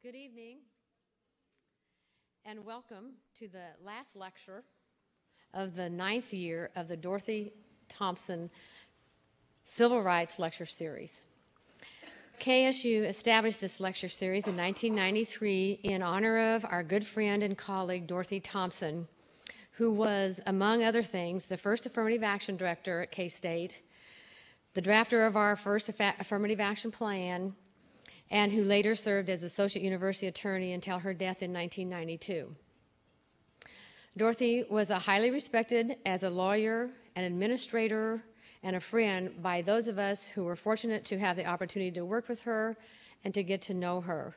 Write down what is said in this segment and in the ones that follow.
Good evening, and welcome to the last lecture of the ninth year of the Dorothy Thompson Civil Rights Lecture Series. KSU established this lecture series in 1993 in honor of our good friend and colleague Dorothy Thompson, who was, among other things, the first affirmative action director at K State, the drafter of our first affirmative action plan, and who later served as Associate University Attorney until her death in 1992. Dorothy was a highly respected as a lawyer, an administrator, and a friend by those of us who were fortunate to have the opportunity to work with her and to get to know her.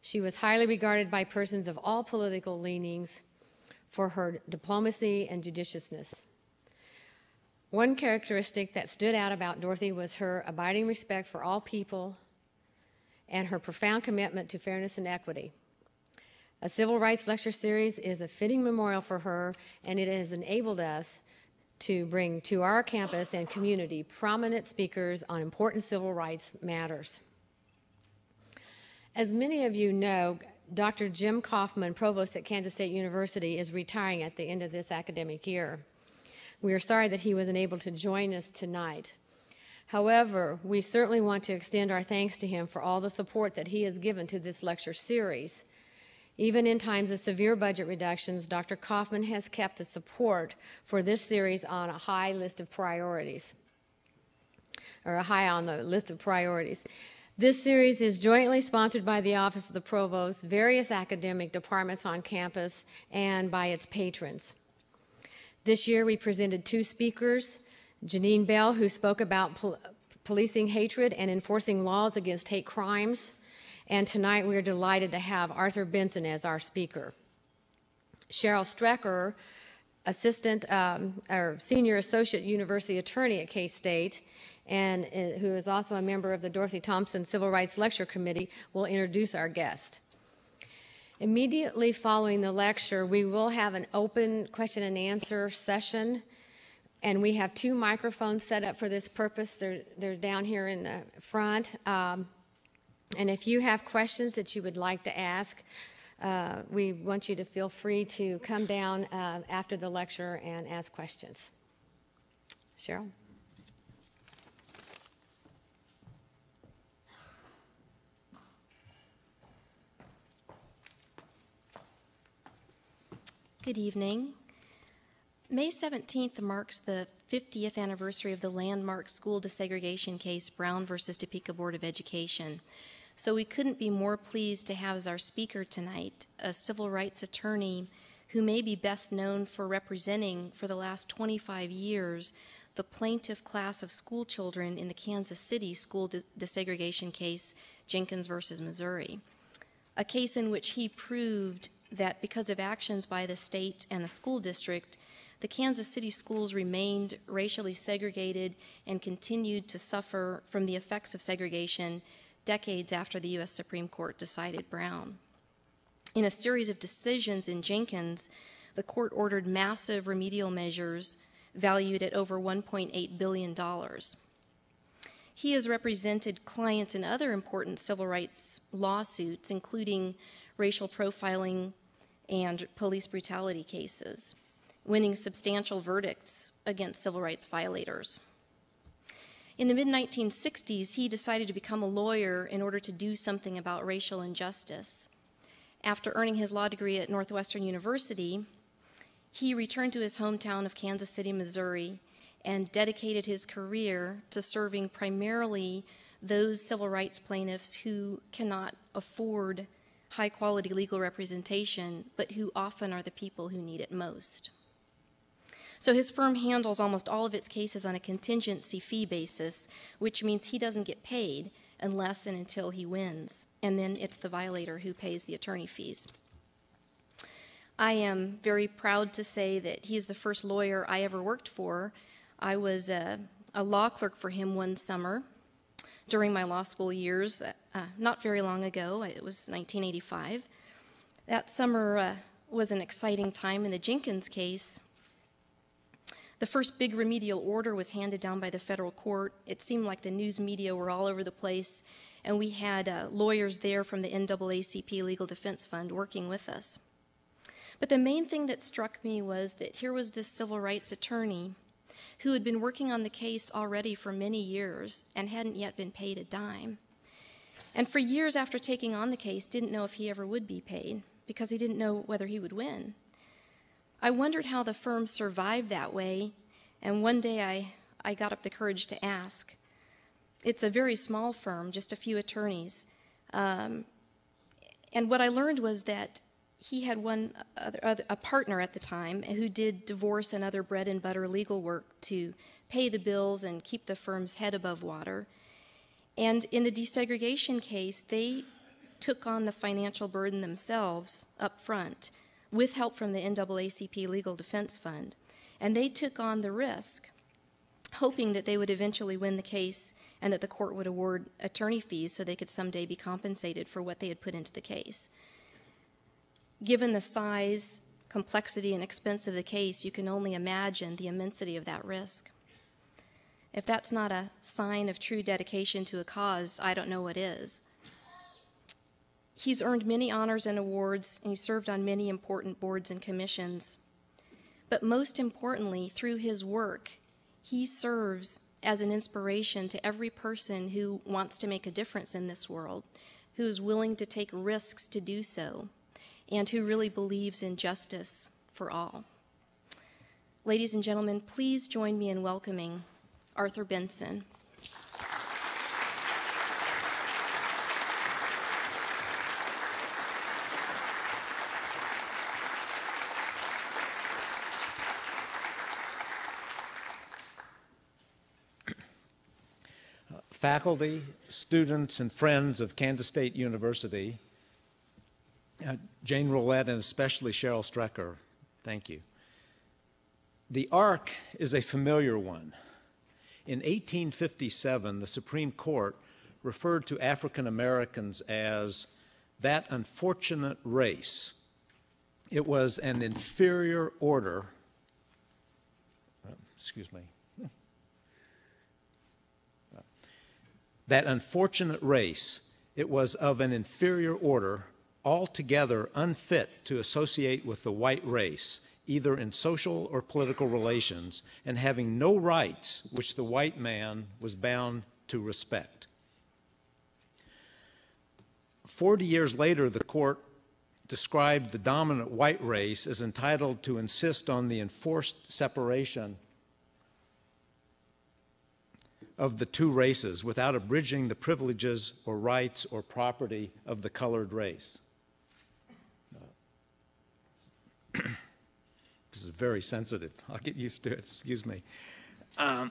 She was highly regarded by persons of all political leanings for her diplomacy and judiciousness. One characteristic that stood out about Dorothy was her abiding respect for all people and her profound commitment to fairness and equity. A civil rights lecture series is a fitting memorial for her, and it has enabled us to bring to our campus and community prominent speakers on important civil rights matters. As many of you know, Dr. Jim Coffman, provost at Kansas State University, is retiring at the end of this academic year. We are sorry that he wasn't able to join us tonight. However, we certainly want to extend our thanks to him for all the support that he has given to this lecture series. Even in times of severe budget reductions, Dr. Coffman has kept the support for this series on a high list of priorities, or a high on the list of priorities. This series is jointly sponsored by the Office of the Provost, various academic departments on campus, and by its patrons. This year we presented two speakers, Jeannine Bell, who spoke about pol policing hatred and enforcing laws against hate crimes. And tonight we are delighted to have Arthur Benson as our speaker. Cheryl Strecker, assistant um, or senior associate university attorney at K-State, and uh, who is also a member of the Dorothy Thompson Civil Rights Lecture Committee, will introduce our guest. Immediately following the lecture, we will have an open question and answer session and we have two microphones set up for this purpose. They're, they're down here in the front. Um, and if you have questions that you would like to ask, uh, we want you to feel free to come down uh, after the lecture and ask questions. Cheryl? Good evening. May 17th marks the 50th anniversary of the landmark school desegregation case, Brown versus Topeka Board of Education. So we couldn't be more pleased to have as our speaker tonight a civil rights attorney who may be best known for representing for the last 25 years the plaintiff class of school children in the Kansas City school de desegregation case, Jenkins versus Missouri. A case in which he proved that because of actions by the state and the school district, the Kansas City schools remained racially segregated and continued to suffer from the effects of segregation decades after the U.S. Supreme Court decided Brown. In a series of decisions in Jenkins, the court ordered massive remedial measures valued at over $1.8 billion. He has represented clients in other important civil rights lawsuits, including racial profiling and police brutality cases winning substantial verdicts against civil rights violators. In the mid 1960s, he decided to become a lawyer in order to do something about racial injustice. After earning his law degree at Northwestern University, he returned to his hometown of Kansas City, Missouri, and dedicated his career to serving primarily those civil rights plaintiffs who cannot afford high quality legal representation, but who often are the people who need it most. So his firm handles almost all of its cases on a contingency fee basis, which means he doesn't get paid unless and until he wins. And then it's the violator who pays the attorney fees. I am very proud to say that he is the first lawyer I ever worked for. I was a, a law clerk for him one summer during my law school years, uh, not very long ago. It was 1985. That summer uh, was an exciting time in the Jenkins case The first big remedial order was handed down by the federal court. It seemed like the news media were all over the place, and we had uh, lawyers there from the NAACP Legal Defense Fund working with us. But the main thing that struck me was that here was this civil rights attorney who had been working on the case already for many years and hadn't yet been paid a dime. And for years after taking on the case, didn't know if he ever would be paid because he didn't know whether he would win. I wondered how the firm survived that way, and one day I, I got up the courage to ask. It's a very small firm, just a few attorneys. Um, and what I learned was that he had one other, other, a partner at the time who did divorce and other bread and butter legal work to pay the bills and keep the firm's head above water. And in the desegregation case, they took on the financial burden themselves up front with help from the NAACP Legal Defense Fund. And they took on the risk, hoping that they would eventually win the case and that the court would award attorney fees so they could someday be compensated for what they had put into the case. Given the size, complexity, and expense of the case, you can only imagine the immensity of that risk. If that's not a sign of true dedication to a cause, I don't know what is. He's earned many honors and awards, and he served on many important boards and commissions. But most importantly, through his work, he serves as an inspiration to every person who wants to make a difference in this world, who is willing to take risks to do so and who really believes in justice for all. Ladies and gentlemen, please join me in welcoming Arthur Benson. Faculty, students, and friends of Kansas State University, uh, Jane Roulette, and especially Cheryl Strecker, thank you. The arc is a familiar one. In 1857, the Supreme Court referred to African Americans as that unfortunate race. It was an inferior order. Uh, excuse me. That unfortunate race, it was of an inferior order altogether unfit to associate with the white race, either in social or political relations, and having no rights which the white man was bound to respect. Forty years later, the court described the dominant white race as entitled to insist on the enforced separation of the two races without abridging the privileges or rights or property of the colored race. this is very sensitive. I'll get used to it. Excuse me. Um,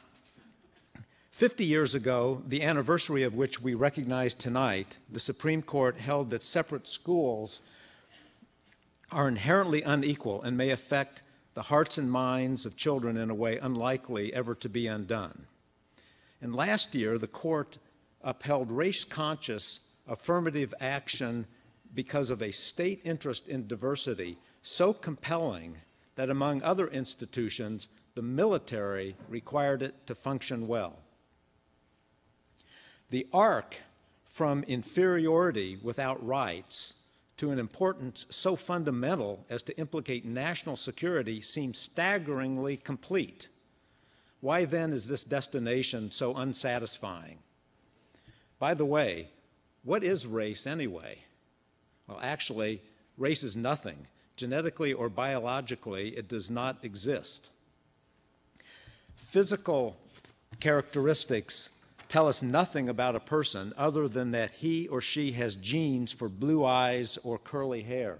50 years ago, the anniversary of which we recognize tonight, the Supreme Court held that separate schools are inherently unequal and may affect the hearts and minds of children in a way unlikely ever to be undone. And last year, the court upheld race conscious affirmative action because of a state interest in diversity so compelling that among other institutions, the military required it to function well. The arc from inferiority without rights to an importance so fundamental as to implicate national security seems staggeringly complete. Why then is this destination so unsatisfying? By the way, what is race anyway? Well, actually, race is nothing. Genetically or biologically, it does not exist. Physical characteristics tell us nothing about a person other than that he or she has genes for blue eyes or curly hair.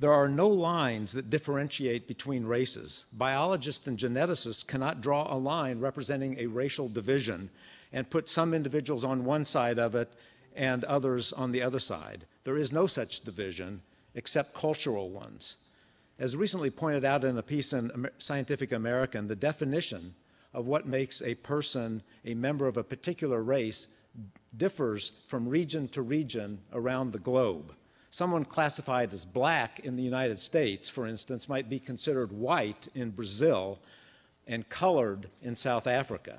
There are no lines that differentiate between races. Biologists and geneticists cannot draw a line representing a racial division and put some individuals on one side of it and others on the other side. There is no such division, except cultural ones. As recently pointed out in a piece in Scientific American, the definition of what makes a person a member of a particular race differs from region to region around the globe. Someone classified as black in the United States, for instance, might be considered white in Brazil and colored in South Africa.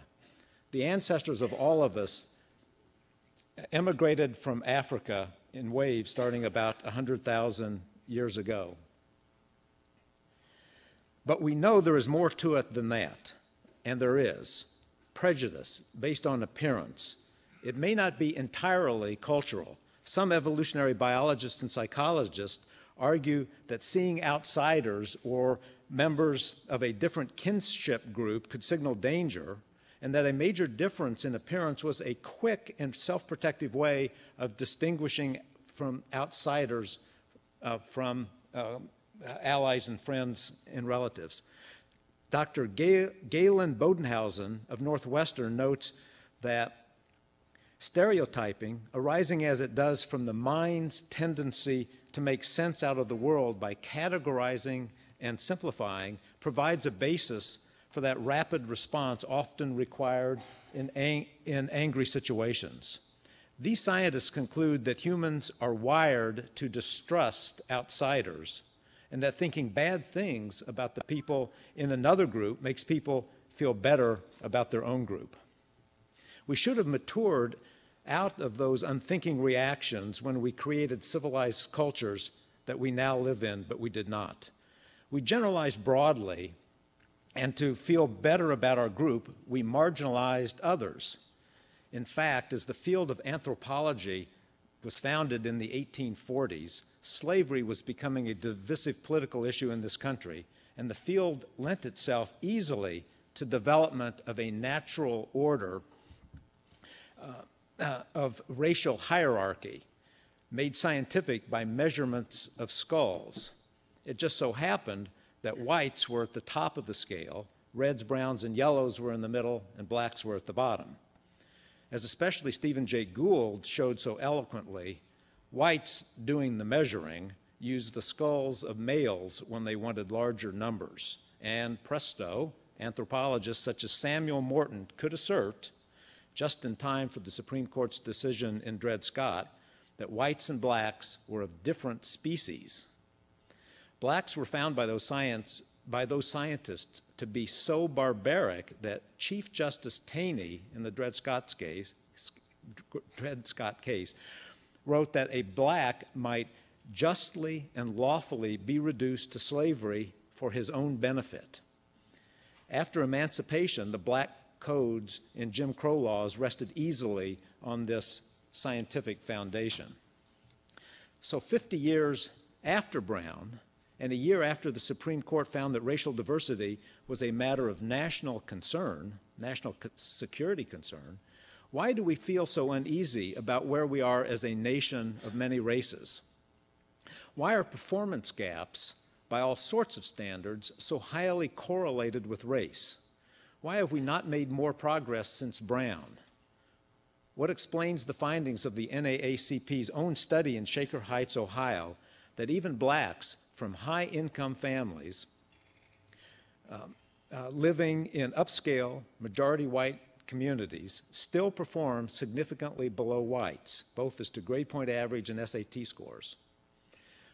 The ancestors of all of us emigrated from Africa in waves starting about 100,000 years ago. But we know there is more to it than that, and there is prejudice based on appearance. It may not be entirely cultural. Some evolutionary biologists and psychologists argue that seeing outsiders or members of a different kinship group could signal danger, and that a major difference in appearance was a quick and self protective way of distinguishing from outsiders uh, from uh, allies and friends and relatives. Dr. Galen Bodenhausen of Northwestern notes that stereotyping, arising as it does from the mind's tendency to make sense out of the world by categorizing and simplifying, provides a basis for that rapid response often required in, ang- in angry situations. These scientists conclude that humans are wired to distrust outsiders and that thinking bad things about the people in another group makes people feel better about their own group. We should have matured out of those unthinking reactions when we created civilized cultures that we now live in, but we did not. We generalized broadly, and to feel better about our group, we marginalized others. In fact, as the field of anthropology was founded in the 1840s, slavery was becoming a divisive political issue in this country, and the field lent itself easily to development of a natural order uh, uh, of racial hierarchy made scientific by measurements of skulls. It just so happened that whites were at the top of the scale, reds, browns, and yellows were in the middle, and blacks were at the bottom. As especially Stephen Jay Gould showed so eloquently, whites doing the measuring used the skulls of males when they wanted larger numbers. And presto, anthropologists such as Samuel Morton could assert, just in time for the Supreme Court's decision in Dred Scott, that whites and blacks were of different species. Blacks were found by those, science, by those scientists to be so barbaric that Chief Justice Taney in the Dred Scott case, Dred Scott case wrote that a black might justly and lawfully be reduced to slavery for his own benefit. After emancipation, the black codes and Jim Crow laws rested easily on this scientific foundation. So, 50 years after Brown, and a year after the Supreme Court found that racial diversity was a matter of national concern, national security concern, why do we feel so uneasy about where we are as a nation of many races? Why are performance gaps, by all sorts of standards, so highly correlated with race? Why have we not made more progress since Brown? What explains the findings of the NAACP's own study in Shaker Heights, Ohio, that even blacks from high income families um, uh, living in upscale, majority white communities still perform significantly below whites, both as to grade point average and SAT scores.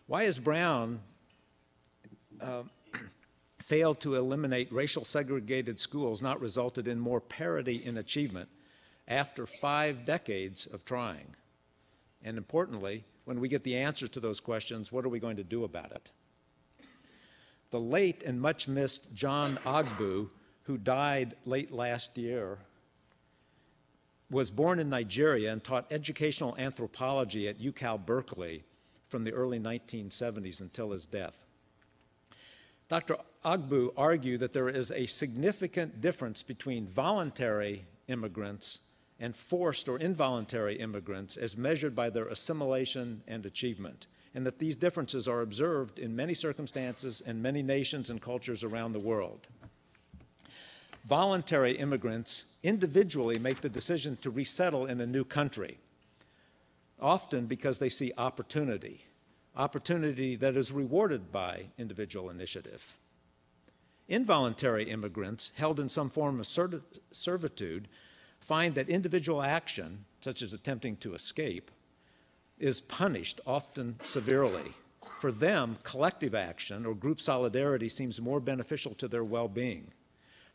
Why has Brown uh, failed to eliminate racial segregated schools not resulted in more parity in achievement after five decades of trying? And importantly, when we get the answers to those questions, what are we going to do about it? The late and much missed John Ogbu, who died late last year was born in Nigeria and taught educational anthropology at UCal Berkeley from the early 1970s until his death. Dr. Ogbu argued that there is a significant difference between voluntary immigrants and forced or involuntary immigrants as measured by their assimilation and achievement, and that these differences are observed in many circumstances and many nations and cultures around the world voluntary immigrants individually make the decision to resettle in a new country, often because they see opportunity, opportunity that is rewarded by individual initiative. Involuntary immigrants held in some form of servitude find that individual action, such as attempting to escape, is punished, often severely. For them, collective action or group solidarity seems more beneficial to their well being.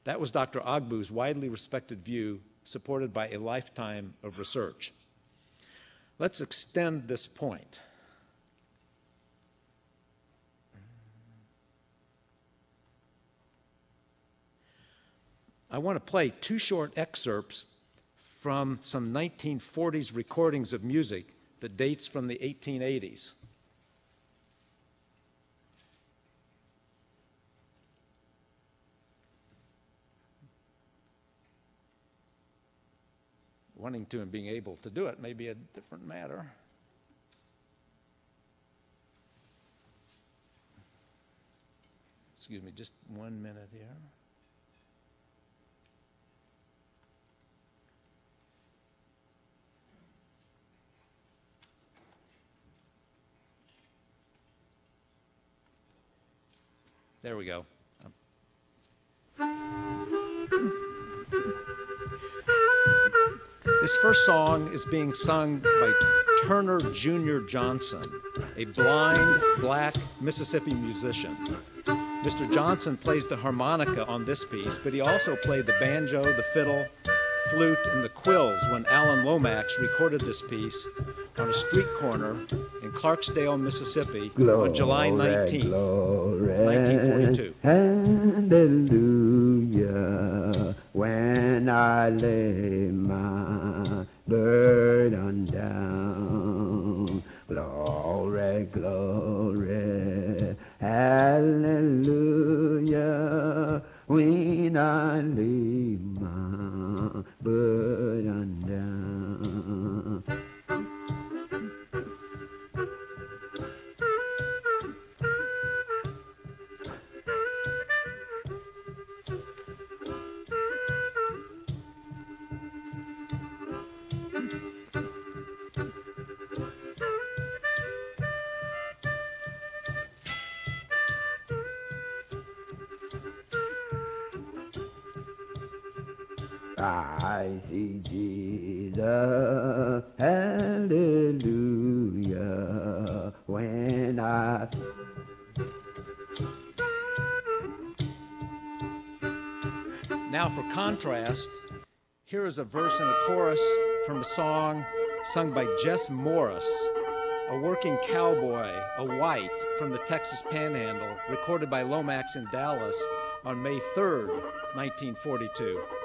That was Dr. Ogbu's widely respected view, supported by a lifetime of research. Let's extend this point. I want to play two short excerpts from some 1940s recordings of music that dates from the 1880s. Wanting to and being able to do it may be a different matter. Excuse me, just one minute here. There we go. This first song is being sung by Turner Jr. Johnson, a blind black Mississippi musician. Mr. Johnson plays the harmonica on this piece, but he also played the banjo, the fiddle, flute, and the quills when Alan Lomax recorded this piece on a street corner in Clarksdale, Mississippi Glory, on July 19th, glory, 1942. Hallelujah. When I lay my burden down. Glory, glory. Hallelujah. When I lay my See Jesus, hallelujah, when I Now, for contrast, here is a verse and a chorus from a song sung by Jess Morris, a working cowboy, a white from the Texas Panhandle, recorded by Lomax in Dallas on May 3rd, 1942.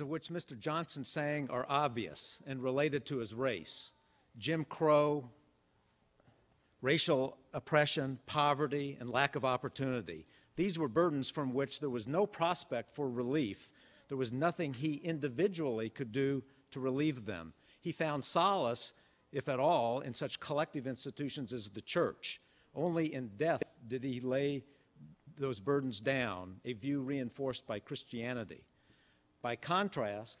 Of which Mr. Johnson sang are obvious and related to his race Jim Crow, racial oppression, poverty, and lack of opportunity. These were burdens from which there was no prospect for relief. There was nothing he individually could do to relieve them. He found solace, if at all, in such collective institutions as the church. Only in death did he lay those burdens down, a view reinforced by Christianity. By contrast,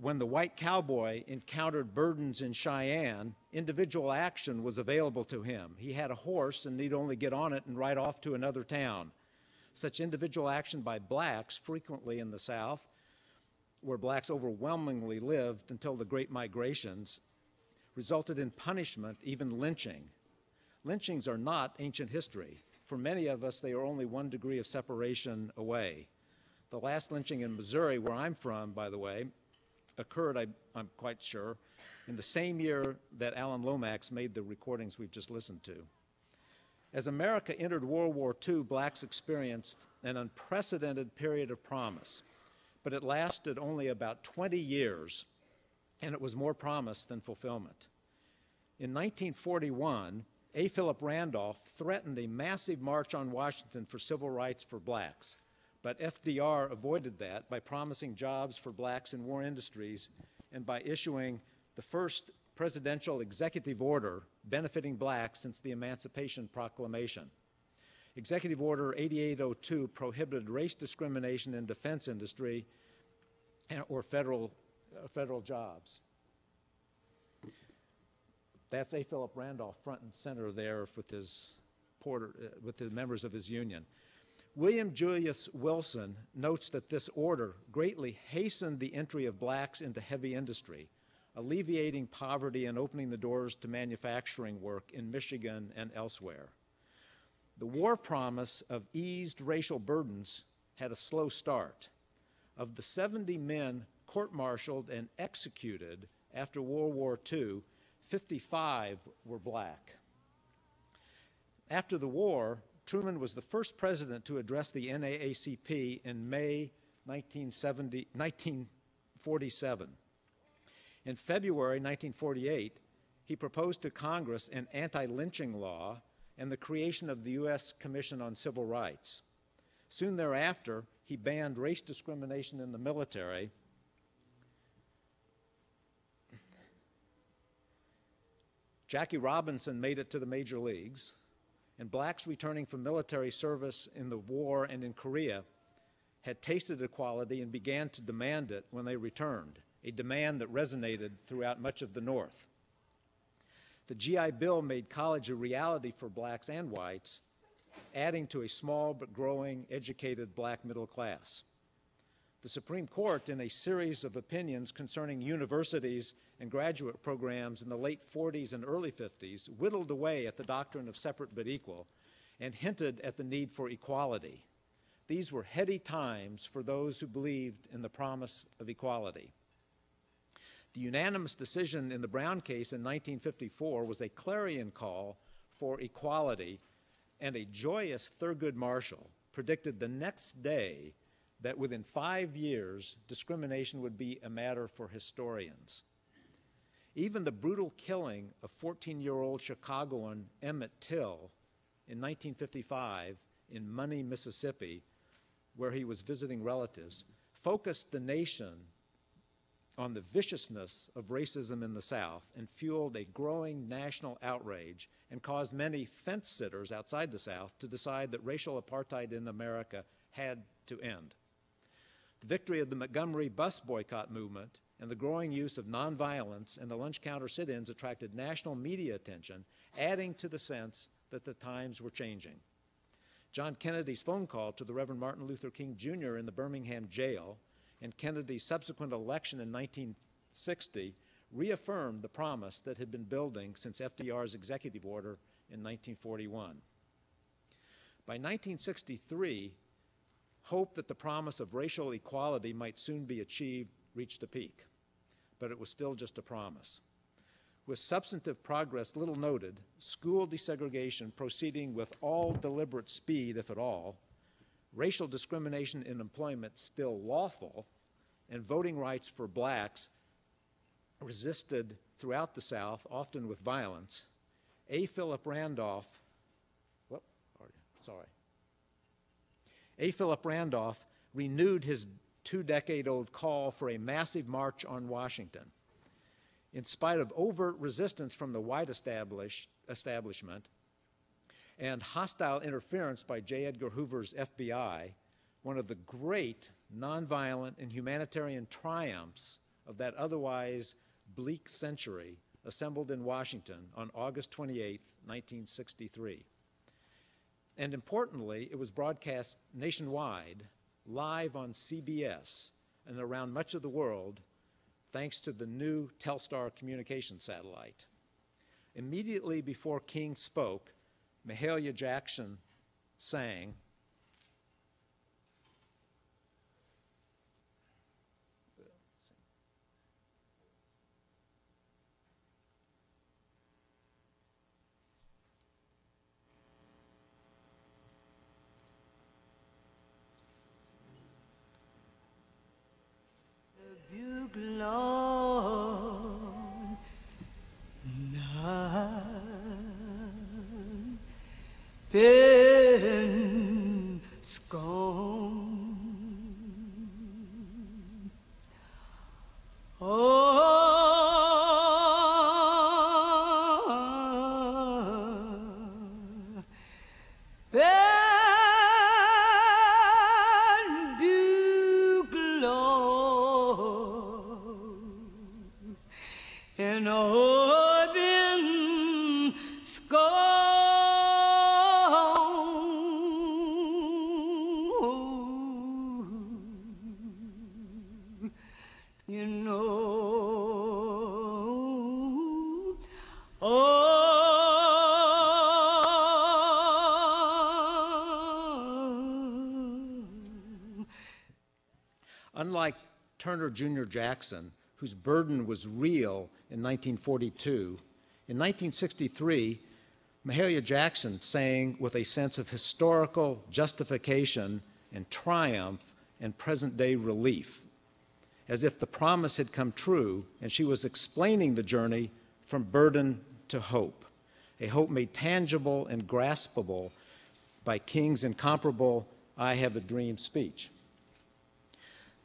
when the white cowboy encountered burdens in Cheyenne, individual action was available to him. He had a horse and need only get on it and ride off to another town. Such individual action by blacks, frequently in the South, where blacks overwhelmingly lived until the Great Migrations, resulted in punishment, even lynching. Lynchings are not ancient history. For many of us, they are only one degree of separation away. The last lynching in Missouri, where I'm from, by the way, occurred, I, I'm quite sure, in the same year that Alan Lomax made the recordings we've just listened to. As America entered World War II, blacks experienced an unprecedented period of promise, but it lasted only about 20 years, and it was more promise than fulfillment. In 1941, A. Philip Randolph threatened a massive march on Washington for civil rights for blacks, but FDR avoided that by promising jobs for blacks in war industries and by issuing the first presidential executive order benefiting blacks since the Emancipation Proclamation. Executive Order 8802 prohibited race discrimination in defense industry or federal, uh, federal jobs. That's A. Philip Randolph front and center there with his porter, uh, with the members of his union. William Julius Wilson notes that this order greatly hastened the entry of blacks into heavy industry, alleviating poverty and opening the doors to manufacturing work in Michigan and elsewhere. The war promise of eased racial burdens had a slow start. Of the 70 men court martialed and executed after World War II, 55 were black. After the war, Truman was the first president to address the NAACP in May 1947. In February 1948, he proposed to Congress an anti lynching law and the creation of the U.S. Commission on Civil Rights. Soon thereafter, he banned race discrimination in the military. Jackie Robinson made it to the major leagues, and blacks returning from military service in the war and in Korea had tasted equality and began to demand it when they returned a demand that resonated throughout much of the North. The GI Bill made college a reality for blacks and whites, adding to a small but growing educated black middle class. The Supreme Court, in a series of opinions concerning universities and graduate programs in the late 40s and early 50s, whittled away at the doctrine of separate but equal and hinted at the need for equality. These were heady times for those who believed in the promise of equality. The unanimous decision in the Brown case in 1954 was a clarion call for equality, and a joyous Thurgood Marshall predicted the next day that within five years, discrimination would be a matter for historians. Even the brutal killing of 14 year old Chicagoan Emmett Till in 1955 in Money, Mississippi, where he was visiting relatives, focused the nation on the viciousness of racism in the South and fueled a growing national outrage and caused many fence sitters outside the South to decide that racial apartheid in America had to end. The victory of the Montgomery bus boycott movement and the growing use of nonviolence in the lunch counter sit ins attracted national media attention, adding to the sense that the times were changing. John Kennedy's phone call to the Reverend Martin Luther King Jr. in the Birmingham jail and Kennedy's subsequent election in 1960 reaffirmed the promise that had been building since FDR's executive order in 1941. By 1963, hope that the promise of racial equality might soon be achieved reached a peak, but it was still just a promise. With substantive progress little noted, school desegregation proceeding with all deliberate speed, if at all, racial discrimination in employment still lawful, and voting rights for blacks resisted throughout the South, often with violence, A. Philip Randolph, whoop, sorry, A. Philip Randolph renewed his two decade old call for a massive march on Washington. In spite of overt resistance from the white establishment, and hostile interference by J. Edgar Hoover's FBI, one of the great nonviolent and humanitarian triumphs of that otherwise bleak century assembled in Washington on August 28, 1963. And importantly, it was broadcast nationwide, live on CBS, and around much of the world, thanks to the new Telstar communication satellite. Immediately before King spoke, Mahalia Jackson sang, Jr. Jackson, whose burden was real in 1942, in 1963, Mahalia Jackson sang with a sense of historical justification and triumph and present day relief, as if the promise had come true and she was explaining the journey from burden to hope, a hope made tangible and graspable by King's incomparable I Have a Dream speech.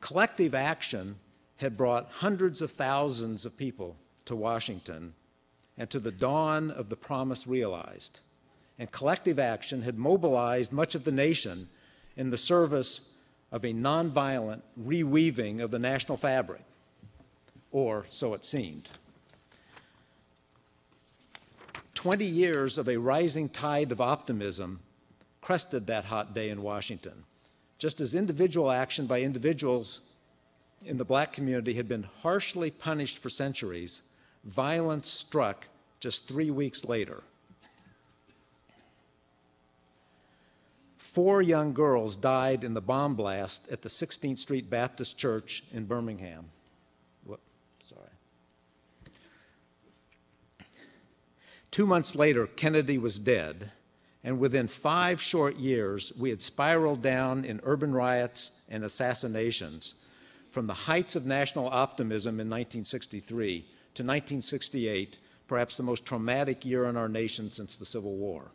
Collective action had brought hundreds of thousands of people to Washington and to the dawn of the promise realized. And collective action had mobilized much of the nation in the service of a nonviolent reweaving of the national fabric, or so it seemed. 20 years of a rising tide of optimism crested that hot day in Washington. Just as individual action by individuals in the black community had been harshly punished for centuries, violence struck just three weeks later. Four young girls died in the bomb blast at the 16th Street Baptist Church in Birmingham. Whoop, sorry. Two months later, Kennedy was dead, and within five short years, we had spiraled down in urban riots and assassinations from the heights of national optimism in 1963 to 1968, perhaps the most traumatic year in our nation since the Civil War.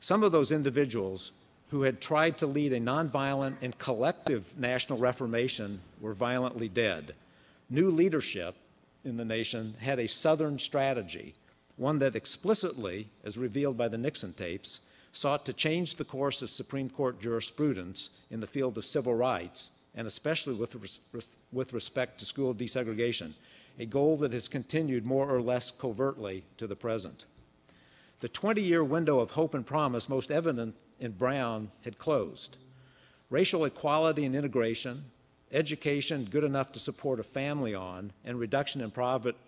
Some of those individuals who had tried to lead a nonviolent and collective national reformation were violently dead. New leadership in the nation had a Southern strategy, one that explicitly, as revealed by the Nixon tapes, sought to change the course of Supreme Court jurisprudence in the field of civil rights, and especially with, res- with respect to school desegregation, a goal that has continued more or less covertly to the present. The 20 year window of hope and promise, most evident in Brown, had closed. Racial equality and integration, education good enough to support a family on, and reduction in,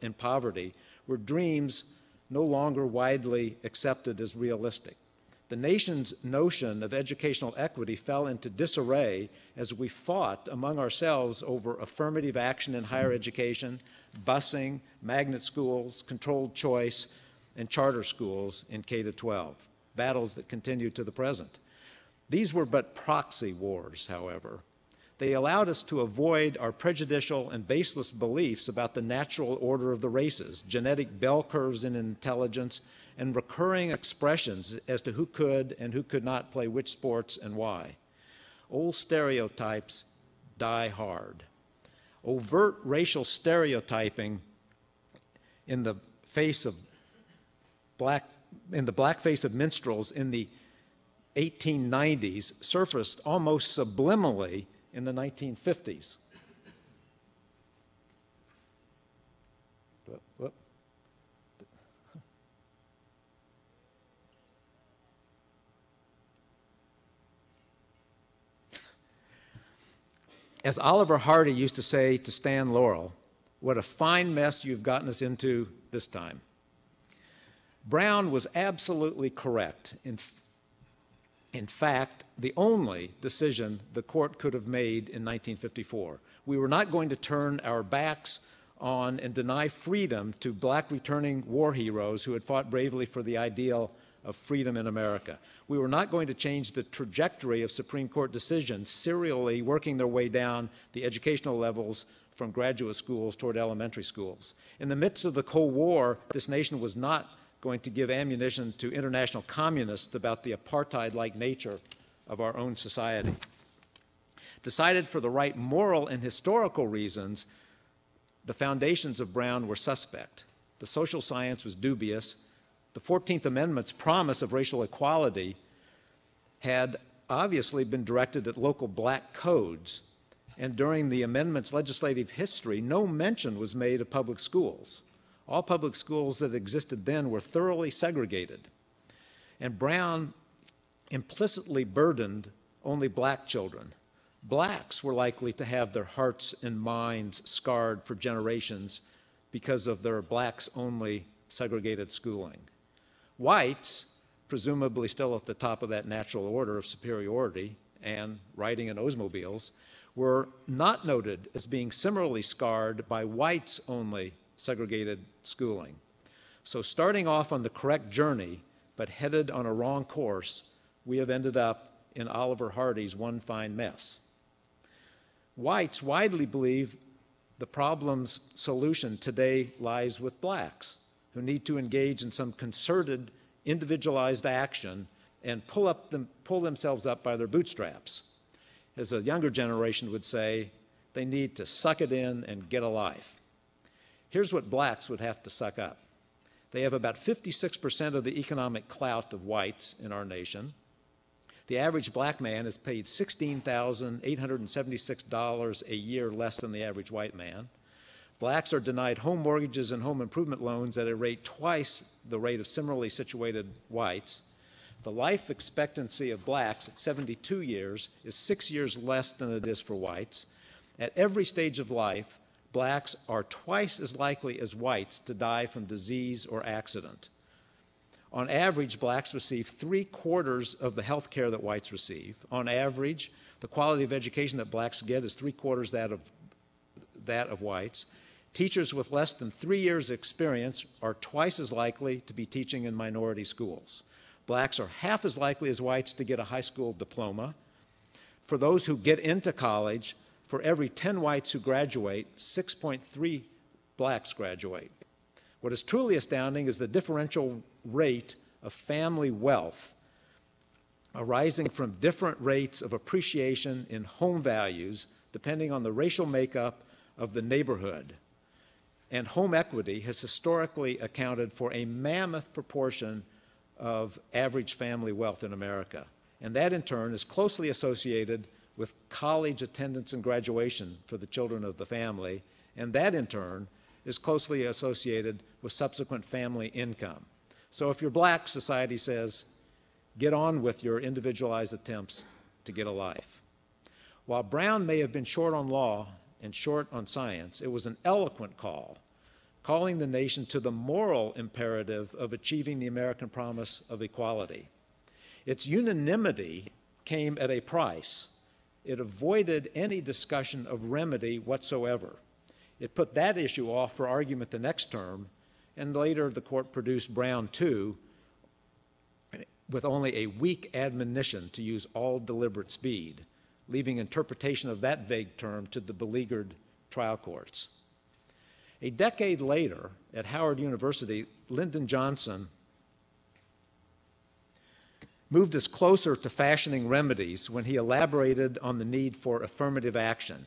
in poverty were dreams no longer widely accepted as realistic. The nation's notion of educational equity fell into disarray as we fought among ourselves over affirmative action in higher education, busing, magnet schools, controlled choice, and charter schools in K 12, battles that continue to the present. These were but proxy wars, however. They allowed us to avoid our prejudicial and baseless beliefs about the natural order of the races, genetic bell curves in intelligence, and recurring expressions as to who could and who could not play which sports and why. Old stereotypes die hard. Overt racial stereotyping in the face of black in the blackface of minstrels in the 1890s surfaced almost subliminally in the 1950s. Whoop, whoop. As Oliver Hardy used to say to Stan Laurel, what a fine mess you've gotten us into this time. Brown was absolutely correct. In, in fact, the only decision the court could have made in 1954. We were not going to turn our backs on and deny freedom to black returning war heroes who had fought bravely for the ideal of freedom in America. We were not going to change the trajectory of Supreme Court decisions serially working their way down the educational levels from graduate schools toward elementary schools. In the midst of the Cold War, this nation was not going to give ammunition to international communists about the apartheid like nature of our own society. Decided for the right moral and historical reasons, the foundations of Brown were suspect. The social science was dubious. The 14th Amendment's promise of racial equality had obviously been directed at local black codes. And during the amendment's legislative history, no mention was made of public schools. All public schools that existed then were thoroughly segregated. And Brown implicitly burdened only black children. Blacks were likely to have their hearts and minds scarred for generations because of their blacks only segregated schooling. Whites, presumably still at the top of that natural order of superiority and riding in Oldsmobiles, were not noted as being similarly scarred by whites only segregated schooling. So, starting off on the correct journey, but headed on a wrong course, we have ended up in Oliver Hardy's One Fine Mess. Whites widely believe the problem's solution today lies with blacks, who need to engage in some concerted, individualized action and pull, up them, pull themselves up by their bootstraps. As a younger generation would say, they need to suck it in and get a life. Here's what blacks would have to suck up. They have about 56% of the economic clout of whites in our nation. The average black man is paid $16,876 a year less than the average white man. Blacks are denied home mortgages and home improvement loans at a rate twice the rate of similarly situated whites. The life expectancy of blacks at 72 years is six years less than it is for whites. At every stage of life, blacks are twice as likely as whites to die from disease or accident. On average, blacks receive three quarters of the health care that whites receive. On average, the quality of education that blacks get is three quarters that of, that of whites. Teachers with less than three years' experience are twice as likely to be teaching in minority schools. Blacks are half as likely as whites to get a high school diploma. For those who get into college, for every 10 whites who graduate, 6.3 blacks graduate. What is truly astounding is the differential rate of family wealth arising from different rates of appreciation in home values depending on the racial makeup of the neighborhood. And home equity has historically accounted for a mammoth proportion of average family wealth in America. And that in turn is closely associated with college attendance and graduation for the children of the family, and that in turn is closely associated with subsequent family income. So if you're black, society says, get on with your individualized attempts to get a life. While Brown may have been short on law and short on science, it was an eloquent call, calling the nation to the moral imperative of achieving the American promise of equality. Its unanimity came at a price it avoided any discussion of remedy whatsoever. It put that issue off for argument the next term, and later the court produced Brown 2 with only a weak admonition to use all deliberate speed, leaving interpretation of that vague term to the beleaguered trial courts. A decade later, at Howard University, Lyndon Johnson moved us closer to fashioning remedies when he elaborated on the need for affirmative action.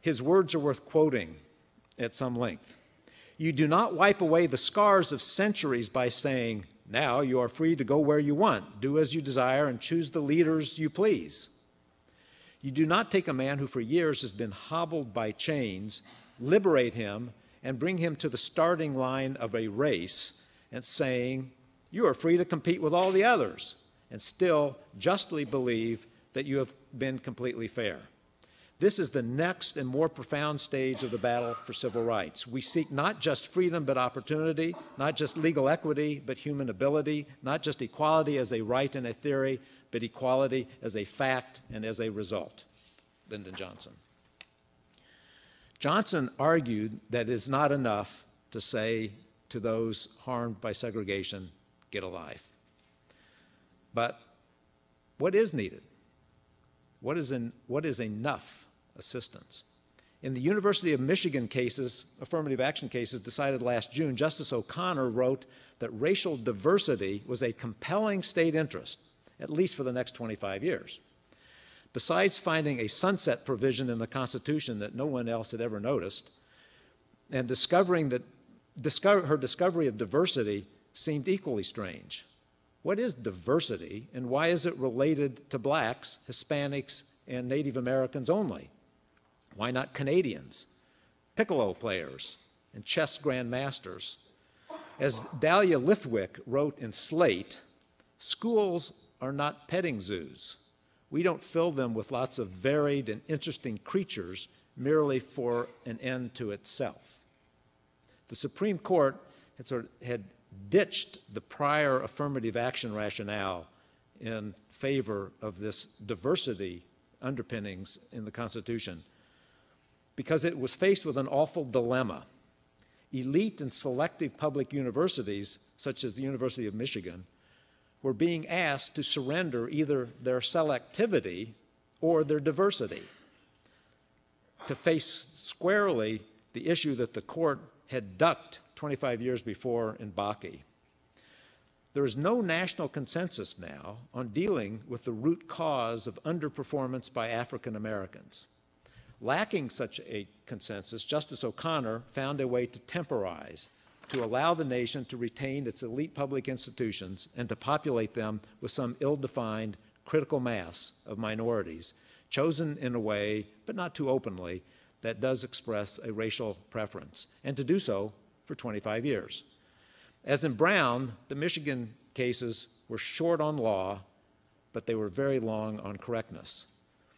His words are worth quoting at some length. You do not wipe away the scars of centuries by saying, Now you are free to go where you want, do as you desire, and choose the leaders you please. You do not take a man who for years has been hobbled by chains, liberate him, and bring him to the starting line of a race, and saying, You are free to compete with all the others and still justly believe that you have been completely fair. This is the next and more profound stage of the battle for civil rights. We seek not just freedom but opportunity, not just legal equity but human ability, not just equality as a right and a theory, but equality as a fact and as a result. Lyndon Johnson. Johnson argued that it is not enough to say to those harmed by segregation, get a life. But what is needed? What is, in, what is enough assistance? In the University of Michigan cases, affirmative action cases decided last June, Justice O'Connor wrote that racial diversity was a compelling state interest, at least for the next 25 years. Besides finding a sunset provision in the Constitution that no one else had ever noticed, and discovering that discover, her discovery of diversity seemed equally strange. What is diversity, and why is it related to blacks, Hispanics, and Native Americans only? Why not Canadians, piccolo players, and chess grandmasters? As Dahlia Lithwick wrote in Slate, schools are not petting zoos. We don't fill them with lots of varied and interesting creatures merely for an end to itself. The Supreme Court had, sort of, had ditched the prior affirmative action rationale in favor of this diversity underpinnings in the Constitution because it was faced with an awful dilemma. Elite and selective public universities, such as the University of Michigan, were being asked to surrender either their selectivity or their diversity to face squarely the issue that the court had ducked 25 years before in Bakke. There is no national consensus now on dealing with the root cause of underperformance by African Americans. Lacking such a consensus, Justice O'Connor found a way to temporize, to allow the nation to retain its elite public institutions and to populate them with some ill defined critical mass of minorities, chosen in a way, but not too openly, that does express a racial preference, and to do so for 25 years. As in Brown, the Michigan cases were short on law, but they were very long on correctness.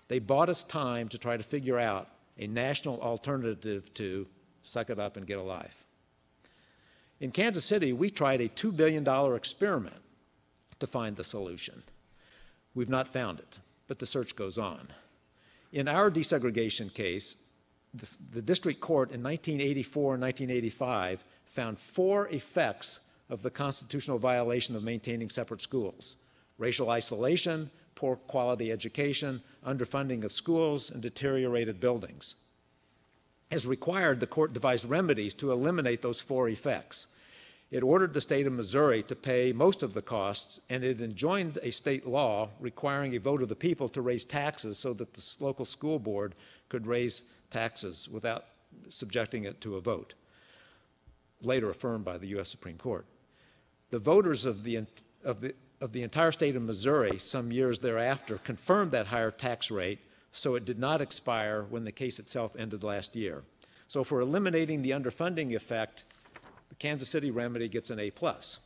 They bought us time to try to figure out a national alternative to suck it up and get a life. In Kansas City, we tried a $2 billion experiment to find the solution. We've not found it, but the search goes on. In our desegregation case, the, the district court in 1984 and 1985 found four effects of the constitutional violation of maintaining separate schools racial isolation, poor quality education, underfunding of schools, and deteriorated buildings. As required, the court devised remedies to eliminate those four effects. It ordered the state of Missouri to pay most of the costs, and it enjoined a state law requiring a vote of the people to raise taxes so that the local school board could raise taxes without subjecting it to a vote, later affirmed by the U.S. Supreme Court. The voters of the, of the of the entire state of Missouri some years thereafter confirmed that higher tax rate, so it did not expire when the case itself ended last year. So for eliminating the underfunding effect, the Kansas City remedy gets an A plus,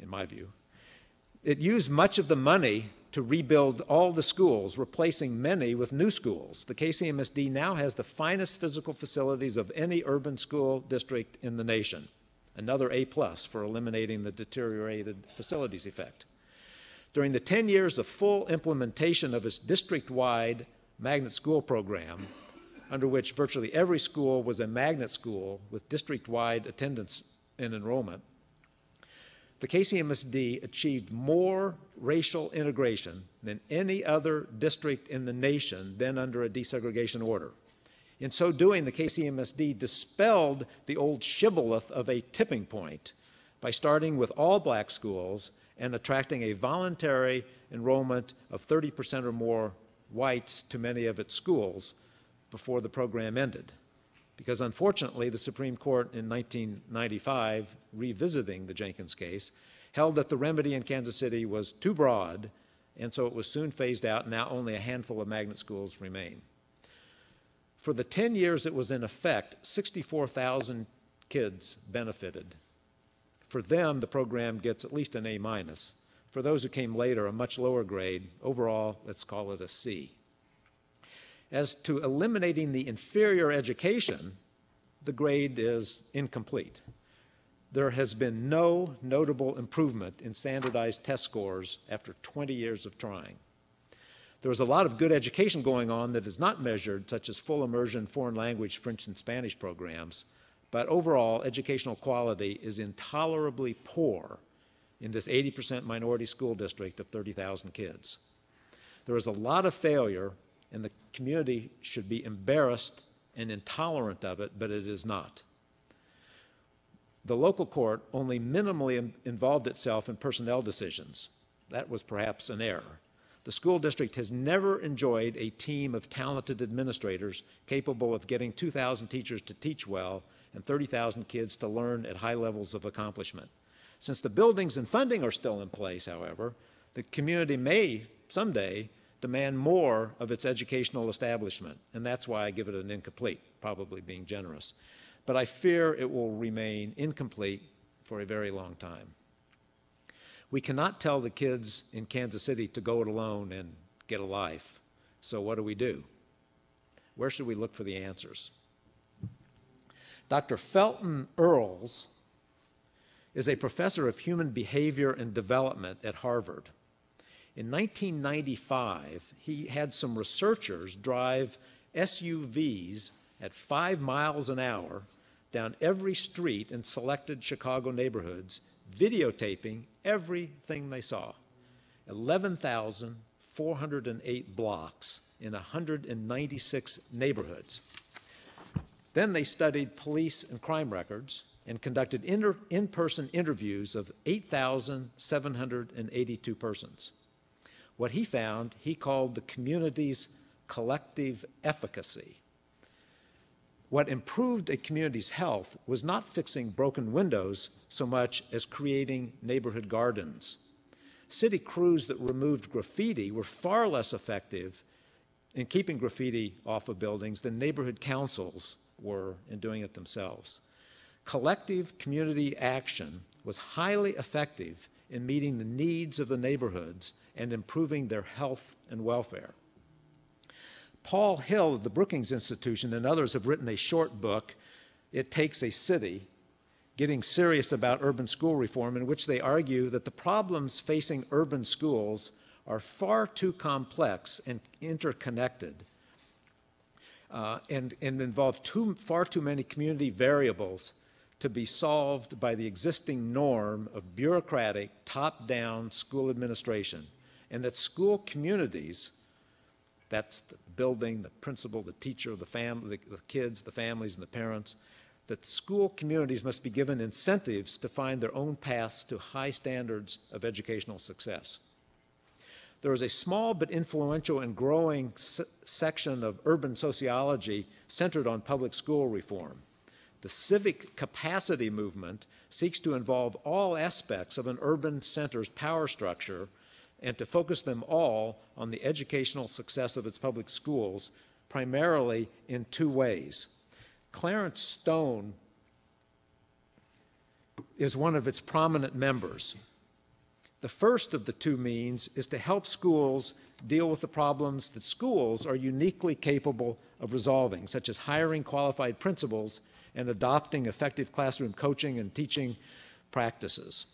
in my view. It used much of the money to rebuild all the schools, replacing many with new schools. The KCMSD now has the finest physical facilities of any urban school district in the nation another A plus for eliminating the deteriorated facilities effect. During the 10 years of full implementation of its district-wide magnet school program, under which virtually every school was a magnet school with district-wide attendance and enrollment, the KCMSD achieved more racial integration than any other district in the nation then under a desegregation order. In so doing, the KCMSD dispelled the old shibboleth of a tipping point by starting with all black schools and attracting a voluntary enrollment of 30% or more whites to many of its schools before the program ended. Because unfortunately, the Supreme Court in 1995, revisiting the Jenkins case, held that the remedy in Kansas City was too broad, and so it was soon phased out. And now only a handful of magnet schools remain. For the 10 years it was in effect, 64,000 kids benefited. For them, the program gets at least an A minus. For those who came later, a much lower grade. Overall, let's call it a C. As to eliminating the inferior education, the grade is incomplete. There has been no notable improvement in standardized test scores after 20 years of trying. There is a lot of good education going on that is not measured, such as full immersion foreign language, French, and Spanish programs, but overall, educational quality is intolerably poor in this 80% minority school district of 30,000 kids. There is a lot of failure, and the community should be embarrassed and intolerant of it, but it is not. The local court only minimally involved itself in personnel decisions. That was perhaps an error. The school district has never enjoyed a team of talented administrators capable of getting 2,000 teachers to teach well and 30,000 kids to learn at high levels of accomplishment. Since the buildings and funding are still in place, however, the community may someday demand more of its educational establishment, and that's why I give it an incomplete, probably being generous. But I fear it will remain incomplete for a very long time. We cannot tell the kids in Kansas City to go it alone and get a life. So what do we do? Where should we look for the answers? Dr. Felton Earls is a professor of human behavior and development at Harvard. In 1995, he had some researchers drive SUVs at five miles an hour down every street in selected Chicago neighborhoods, videotaping everything they saw. 11,408 blocks in 196 neighborhoods. Then they studied police and crime records and conducted in-person interviews of 8,782 persons. What he found, he called the community's collective efficacy. What improved a community's health was not fixing broken windows so much as creating neighborhood gardens. City crews that removed graffiti were far less effective in keeping graffiti off of buildings than neighborhood councils were in doing it themselves. Collective community action was highly effective in meeting the needs of the neighborhoods and improving their health and welfare. Paul Hill of the Brookings Institution and others have written a short book, It Takes a City, getting serious about urban school reform, in which they argue that the problems facing urban schools are far too complex and interconnected uh, and, and involve too, far too many community variables to be solved by the existing norm of bureaucratic, top down school administration, and that school communities that's the building, the principal, the teacher, the, the, kids, the families, and the parents that school communities must be given incentives to find their own paths to high standards of educational success. There is a small but influential and growing se- section of urban sociology centered on public school reform. The civic capacity movement seeks to involve all aspects of an urban center's power structure and to focus them all on the educational success of its public schools, primarily in two ways. Clarence Stone is one of its prominent members. The first of the two means is to help schools deal with the problems that schools are uniquely capable of resolving, such as hiring qualified principals and adopting effective classroom coaching and teaching practices.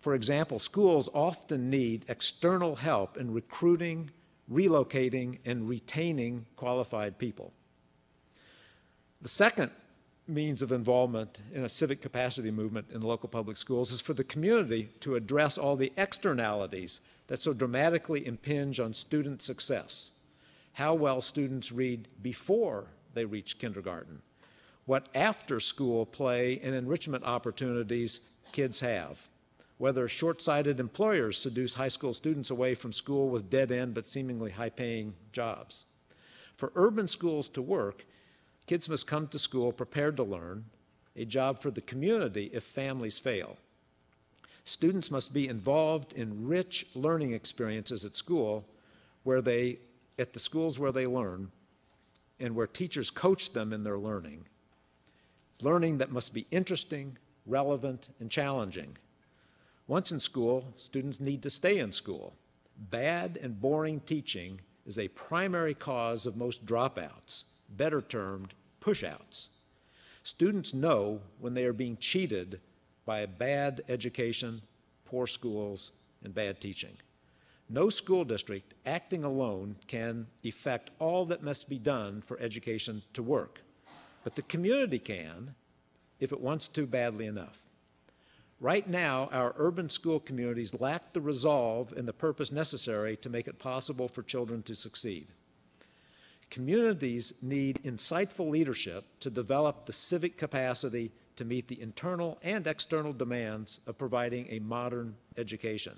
For example, schools often need external help in recruiting, relocating, and retaining qualified people. The second means of involvement in a civic capacity movement in local public schools is for the community to address all the externalities that so dramatically impinge on student success. How well students read before they reach kindergarten, what after school play and enrichment opportunities kids have, whether short sighted employers seduce high school students away from school with dead end but seemingly high paying jobs. For urban schools to work, kids must come to school prepared to learn, a job for the community if families fail. Students must be involved in rich learning experiences at school where they at the schools where they learn and where teachers coach them in their learning. Learning that must be interesting, relevant, and challenging. Once in school, students need to stay in school. Bad and boring teaching is a primary cause of most dropouts, better termed pushouts. Students know when they are being cheated by a bad education, poor schools, and bad teaching. No school district acting alone can effect all that must be done for education to work, but the community can if it wants to badly enough. Right now, our urban school communities lack the resolve and the purpose necessary to make it possible for children to succeed. Communities need insightful leadership to develop the civic capacity to meet the internal and external demands of providing a modern education.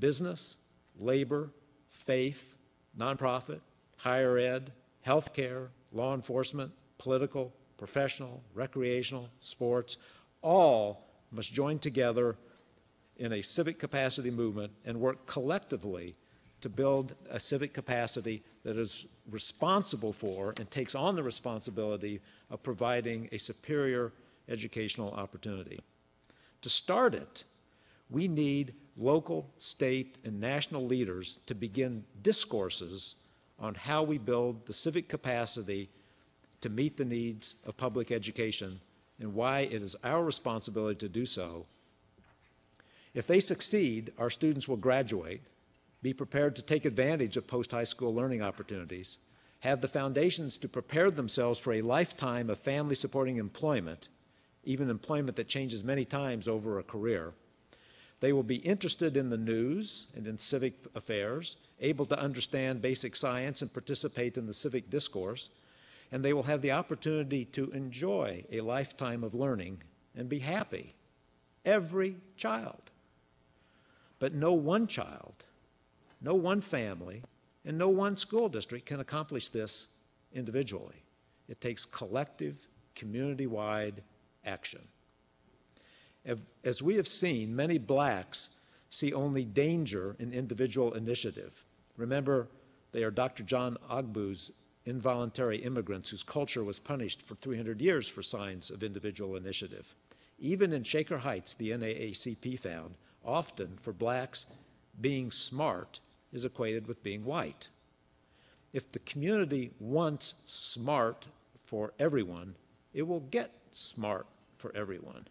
Business, labor, faith, nonprofit, higher ed, healthcare, law enforcement, political, professional, recreational, sports, all must join together in a civic capacity movement and work collectively to build a civic capacity that is responsible for and takes on the responsibility of providing a superior educational opportunity. To start it, we need local, state, and national leaders to begin discourses on how we build the civic capacity to meet the needs of public education and why it is our responsibility to do so. If they succeed, our students will graduate, be prepared to take advantage of post high school learning opportunities, have the foundations to prepare themselves for a lifetime of family supporting employment, even employment that changes many times over a career. They will be interested in the news and in civic affairs, able to understand basic science and participate in the civic discourse, and they will have the opportunity to enjoy a lifetime of learning and be happy. Every child. But no one child, no one family, and no one school district can accomplish this individually. It takes collective, community wide action. As we have seen, many blacks see only danger in individual initiative. Remember, they are Dr. John Ogbu's involuntary immigrants whose culture was punished for 300 years for signs of individual initiative. Even in Shaker Heights, the NAACP found, often for blacks, being smart is equated with being white. If the community wants smart for everyone, it will get smart for everyone.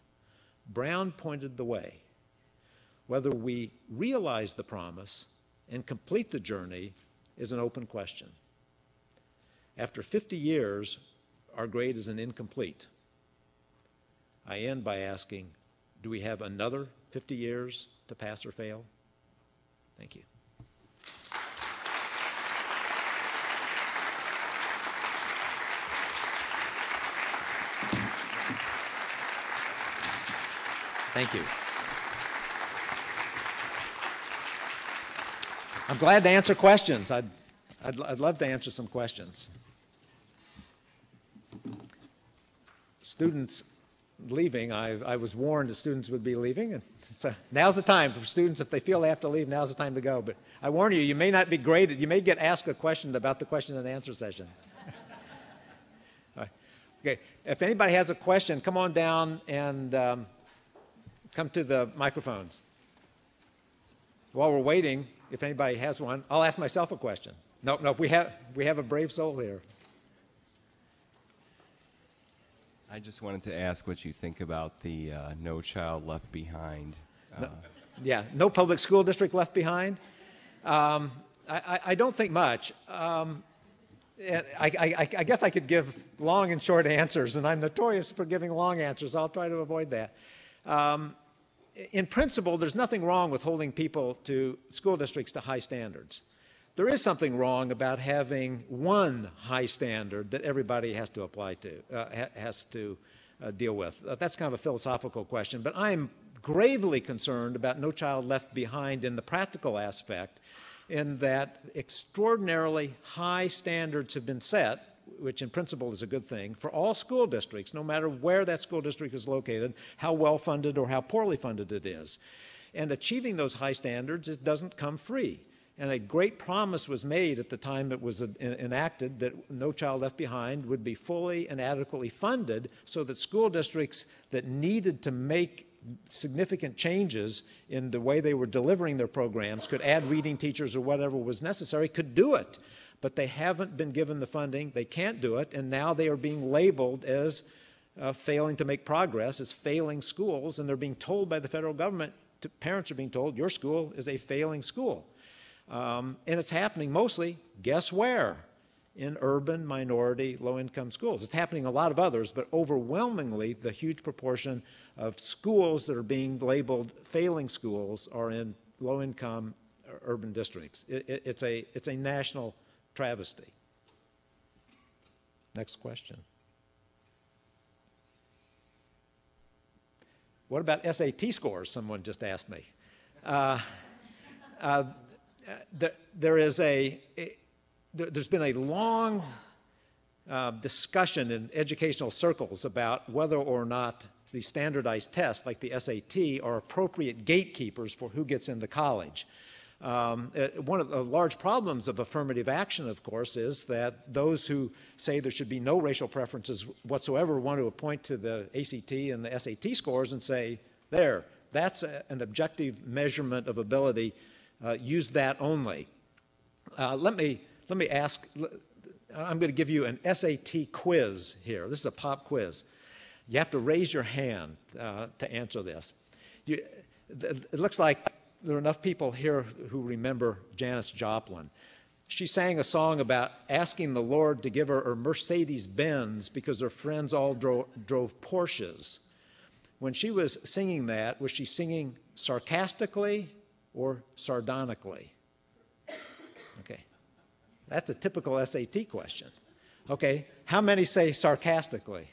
Brown pointed the way. Whether we realize the promise and complete the journey is an open question. After 50 years, our grade is an incomplete. I end by asking do we have another 50 years to pass or fail? Thank you. Thank you. I'm glad to answer questions. I'd, I'd, I'd love to answer some questions. Students leaving, I, I was warned the students would be leaving, and so now's the time for students, if they feel they have to leave, now's the time to go. But I warn you, you may not be graded. You may get asked a question about the question and answer session. okay, if anybody has a question, come on down and um, come to the microphones. While we're waiting, if anybody has one, I'll ask myself a question. No, no, we have, we have a brave soul here. I just wanted to ask what you think about the uh, No Child Left Behind. Uh, no, yeah, no public school district left behind. Um, I, I, don't think much. Um, I, I, I, guess I could give long and short answers, and I'm notorious for giving long answers. I'll try to avoid that. Um, in principle, there's nothing wrong with holding people to school districts to high standards. There is something wrong about having one high standard that everybody has to apply to, uh, ha has to uh, deal with. Uh, that's kind of a philosophical question, but I'm gravely concerned about No Child Left Behind in the practical aspect, in that extraordinarily high standards have been set which in principle is a good thing, for all school districts, no matter where that school district is located, how well funded or how poorly funded it is. And achieving those high standards doesn't come free. And a great promise was made at the time it was enacted that No Child Left Behind would be fully and adequately funded so that school districts that needed to make significant changes in the way they were delivering their programs, could add reading teachers or whatever was necessary, could do it but they haven't been given the funding. They can't do it, and now they are being labeled as uh, failing to make progress, as failing schools, and they're being told by the federal government, to, parents are being told, your school is a failing school. Um, and it's happening mostly, guess where? In urban, minority, low income schools. It's happening in a lot of others, but overwhelmingly, the huge proportion of schools that are being labeled failing schools are in low income urban districts. It, it, it's, a, it's a national travesty. Next question. What about SAT scores? Someone just asked me. Uh, uh, there, is a, a there, has been a long uh, discussion in educational circles about whether or not these standardized tests like the SAT are appropriate gatekeepers for who gets into college. Um, uh, one of the large problems of affirmative action, of course, is that those who say there should be no racial preferences whatsoever want to point to the ACT and the SAT scores and say, there, that's a, an objective measurement of ability. Uh, use that only. Uh, let me let me ask. I'm going to give you an SAT quiz here. This is a pop quiz. You have to raise your hand uh, to answer this. You, it looks like there are enough people here who remember Janis Joplin. She sang a song about asking the Lord to give her a Mercedes Benz because her friends all dro- drove Porsches. When she was singing that, was she singing sarcastically or sardonically? Okay. That's a typical SAT question. Okay. How many say sarcastically?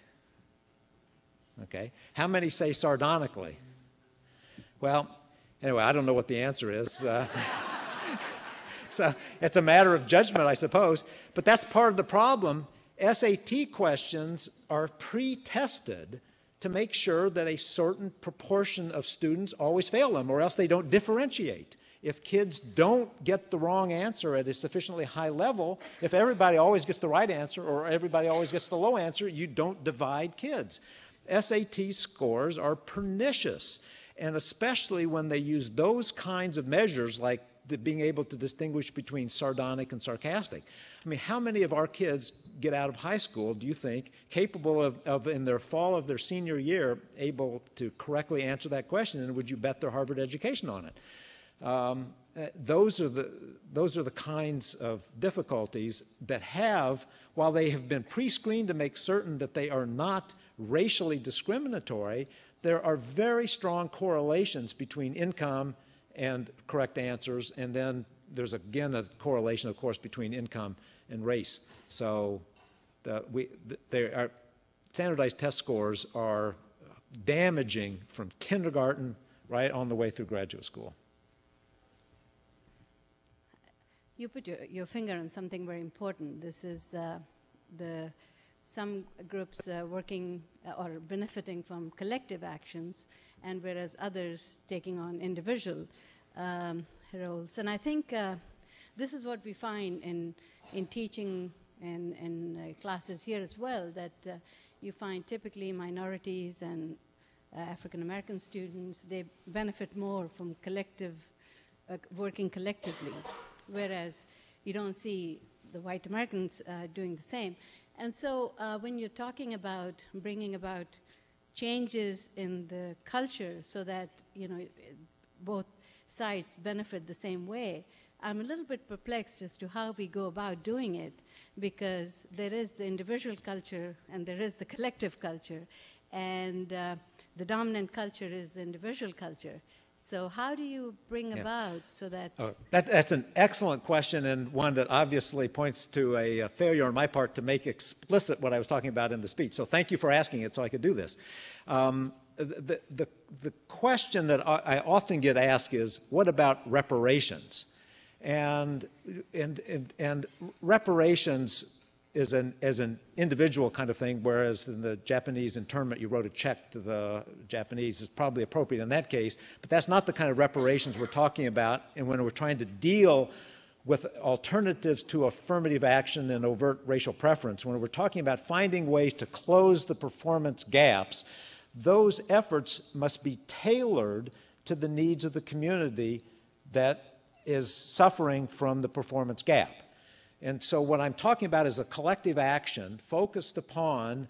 Okay. How many say sardonically? Well, Anyway, I don't know what the answer is. Uh, so it's a matter of judgment, I suppose. But that's part of the problem. SAT questions are pre tested to make sure that a certain proportion of students always fail them, or else they don't differentiate. If kids don't get the wrong answer at a sufficiently high level, if everybody always gets the right answer or everybody always gets the low answer, you don't divide kids. SAT scores are pernicious and especially when they use those kinds of measures like being able to distinguish between sardonic and sarcastic. I mean, how many of our kids get out of high school, do you think, capable of, of, in their fall of their senior year, able to correctly answer that question? And would you bet their Harvard education on it? Um, uh, those, are the, those are the kinds of difficulties that have, while they have been pre screened to make certain that they are not racially discriminatory, there are very strong correlations between income and correct answers, and then there's again a correlation, of course, between income and race. So the, we, the, are, standardized test scores are damaging from kindergarten right on the way through graduate school. You put your, your finger on something very important. This is uh, the some groups uh, working uh, or benefiting from collective actions, and whereas others taking on individual um, roles. And I think uh, this is what we find in, in teaching and, uh, classes here as well, that uh, you find typically minorities and uh, African American students, they benefit more from collective, working collectively, whereas you don't see the white Americans doing the same. And so when you're talking about bringing about changes in the culture so that, you know, both sides benefit the same way, I'm a little bit perplexed as to how we go about doing it because there is the individual culture and there is the collective culture. And uh, the dominant culture is the individual culture. So how do you bring yeah. about so that... Oh, that... That's an excellent question and one that obviously points to a, a, failure on my part to make explicit what I was talking about in the speech. So thank you for asking it so I could do this. Um, the, the, the question that I often get asked is, what about reparations? And, and, and, and reparations is an, as an individual kind of thing, whereas in the Japanese internment, you wrote a check to the Japanese is probably appropriate in that case, but that's not the kind of reparations we're talking about. And when we're trying to deal with alternatives to affirmative action and overt racial preference, when we're talking about finding ways to close the performance gaps, those efforts must be tailored to the needs of the community that is suffering from the performance gap. And so, what I'm talking about is a collective action focused upon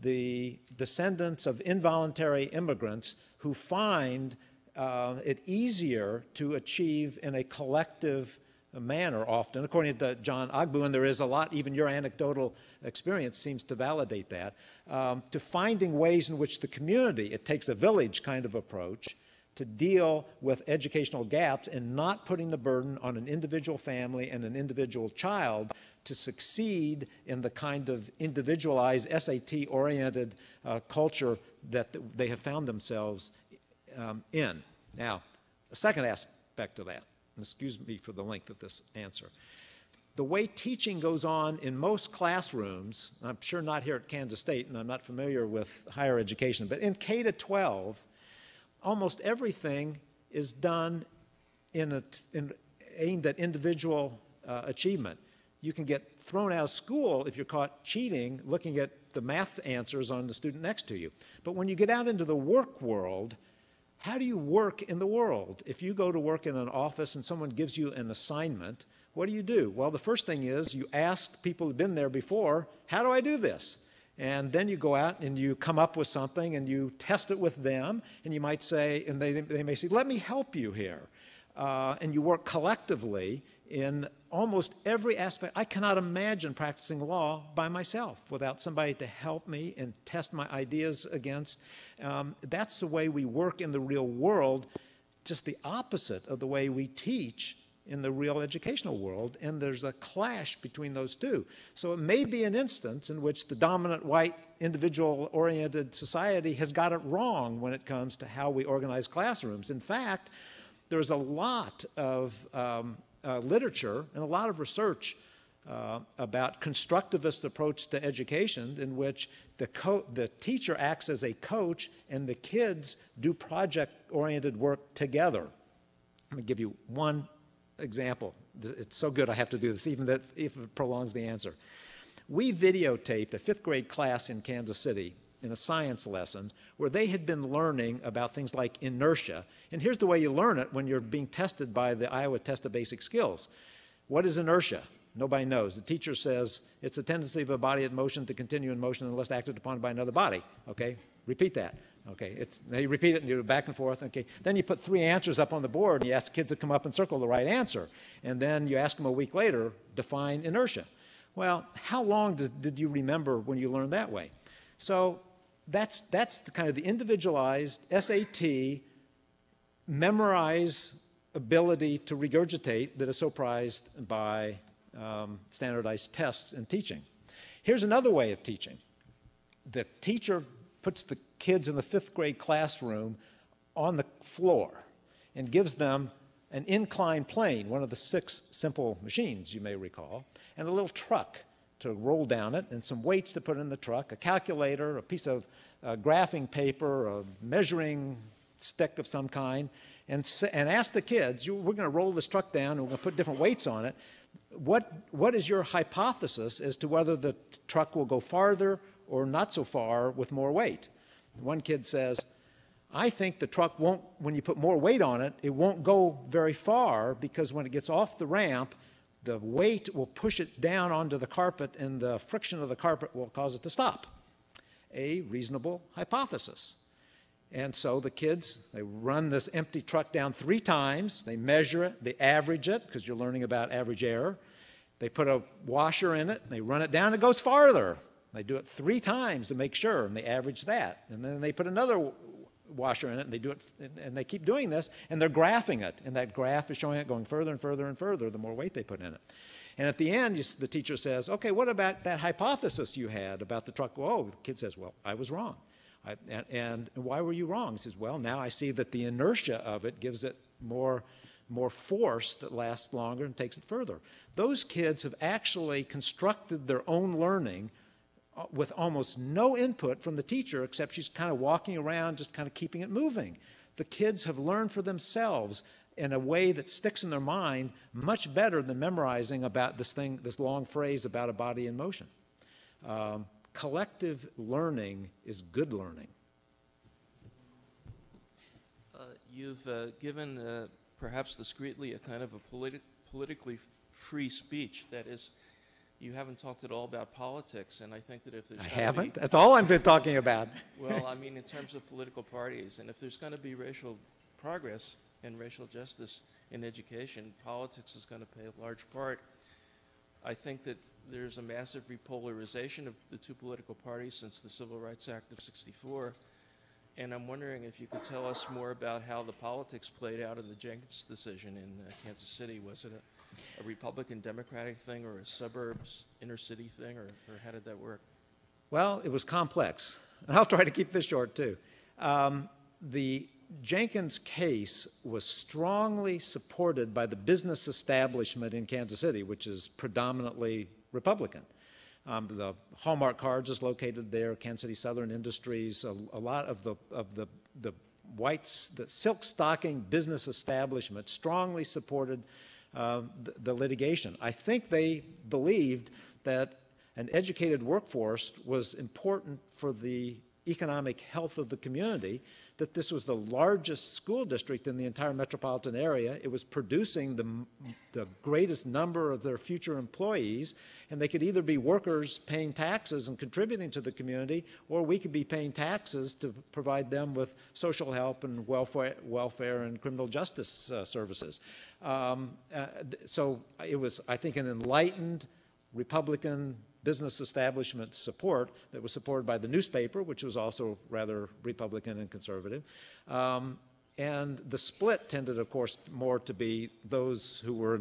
the descendants of involuntary immigrants who find uh, it easier to achieve in a collective manner often, according to John Ogbu, and there is a lot, even your anecdotal experience seems to validate that, um, to finding ways in which the community, it takes a village kind of approach, to deal with educational gaps and not putting the burden on an individual family and an individual child to succeed in the kind of individualized SAT oriented uh, culture that th- they have found themselves um, in. Now, a second aspect of that, excuse me for the length of this answer. The way teaching goes on in most classrooms, I'm sure not here at Kansas State, and I'm not familiar with higher education, but in K to 12, almost everything is done in a, in, aimed at individual uh, achievement. You can get thrown out of school if you're caught cheating looking at the math answers on the student next to you. But when you get out into the work world, how do you work in the world? If you go to work in an office and someone gives you an assignment, what do you do? Well, the first thing is you ask people who've been there before, how do I do this? And then you go out and you come up with something and you test it with them, and you might say, and they, they may say, let me help you here. Uh, and you work collectively in almost every aspect. I cannot imagine practicing law by myself without somebody to help me and test my ideas against. Um, that's the way we work in the real world, just the opposite of the way we teach in the real educational world, and there's a clash between those two. So it may be an instance in which the dominant white individual oriented society has got it wrong when it comes to how we organize classrooms. In fact, there's a lot of um, uh, literature and a lot of research uh, about constructivist approach to education in which the, the teacher acts as a coach and the kids do project oriented work together. Let me give you one example. It's so good I have to do this, even if it prolongs the answer. We videotaped a fifth grade class in Kansas City in a science lesson where they had been learning about things like inertia. And here's the way you learn it when you're being tested by the Iowa Test of Basic Skills. What is inertia? Nobody knows. The teacher says it's a tendency of a body in motion to continue in motion unless acted upon by another body. Okay? Repeat that. Okay, it's, you repeat it and you do back and forth. Okay, then you put three answers up on the board and you ask kids to come up and circle the right answer. And then you ask them a week later, define inertia. Well, how long did, did you remember when you learned that way? So that's, that's the kind of the individualized SAT memorize ability to regurgitate that is so prized by um, standardized tests in teaching. Here's another way of teaching. The teacher puts the kids in the fifth grade classroom on the floor and gives them an inclined plane, one of the six simple machines you may recall, and a little truck to roll down it, and some weights to put in the truck, a calculator, a piece of uh, graphing paper, a measuring stick of some kind, and, and ask the kids, we're going to roll this truck down and we're going to put different weights on it. What, what is your hypothesis as to whether the truck will go farther or not so far with more weight. One kid says, I think the truck won't, when you put more weight on it, it won't go very far because when it gets off the ramp, the weight will push it down onto the carpet and the friction of the carpet will cause it to stop. A reasonable hypothesis. And so the kids, they run this empty truck down three times, they measure it, they average it, because you're learning about average error. They put a washer in it, they run it down, it goes farther. They do it three times to make sure, and they average that. And then they put another washer in it, and they do it, and they keep doing this, and they're graphing it. And that graph is showing it going further and further and further the more weight they put in it. And at the end, the teacher says, Okay, what about that hypothesis you had about the truck? Oh, the kid says, Well, I was wrong. I, and, and why were you wrong? He says, Well, now I see that the inertia of it gives it more more force that lasts longer and takes it further. Those kids have actually constructed their own learning with almost no input from the teacher except she's kind of walking around just kind of keeping it moving. The kids have learned for themselves in a way that sticks in their mind much better than memorizing about this thing, this long phrase about a body in motion. Um, collective learning is good learning. Uh, you've uh, given uh, perhaps discreetly a kind of a politi- politically free speech that is you haven't talked at all about politics, and I think that if there's I haven't. be- That's all I've been talking about. well, I mean, in terms of political parties, and if there's going to be racial progress and racial justice in education, politics is going to play a large part. I think that there's a massive repolarization of the two political parties since the Civil Rights Act of '64, And I'm wondering if you could tell us more about how the politics played out in the Jenkins decision in uh, Kansas City. Was it a, a Republican Democratic thing or a suburbs inner city thing, or, or how did that work? Well, it was complex. And I'll try to keep this short, too. Um, the Jenkins case was strongly supported by the business establishment in Kansas City, which is predominantly Republican. Um, the Hallmark Cards is located there, Kansas City Southern Industries, a, a lot of the, of the, the whites, the silk stocking business establishment strongly supported Um, the, the litigation. I think they believed that an educated workforce was important for the economic health of the community, that this was the largest school district in the entire metropolitan area. It was producing the, the greatest number of their future employees, and they could either be workers paying taxes and contributing to the community, or we could be paying taxes to provide them with social help and welfare, welfare and criminal justice uh, services. Um, uh, so it was, I think, an enlightened Republican business establishment support that was supported by the newspaper, which was also rather Republican and conservative. Um, and the split tended, of course, more to be those who were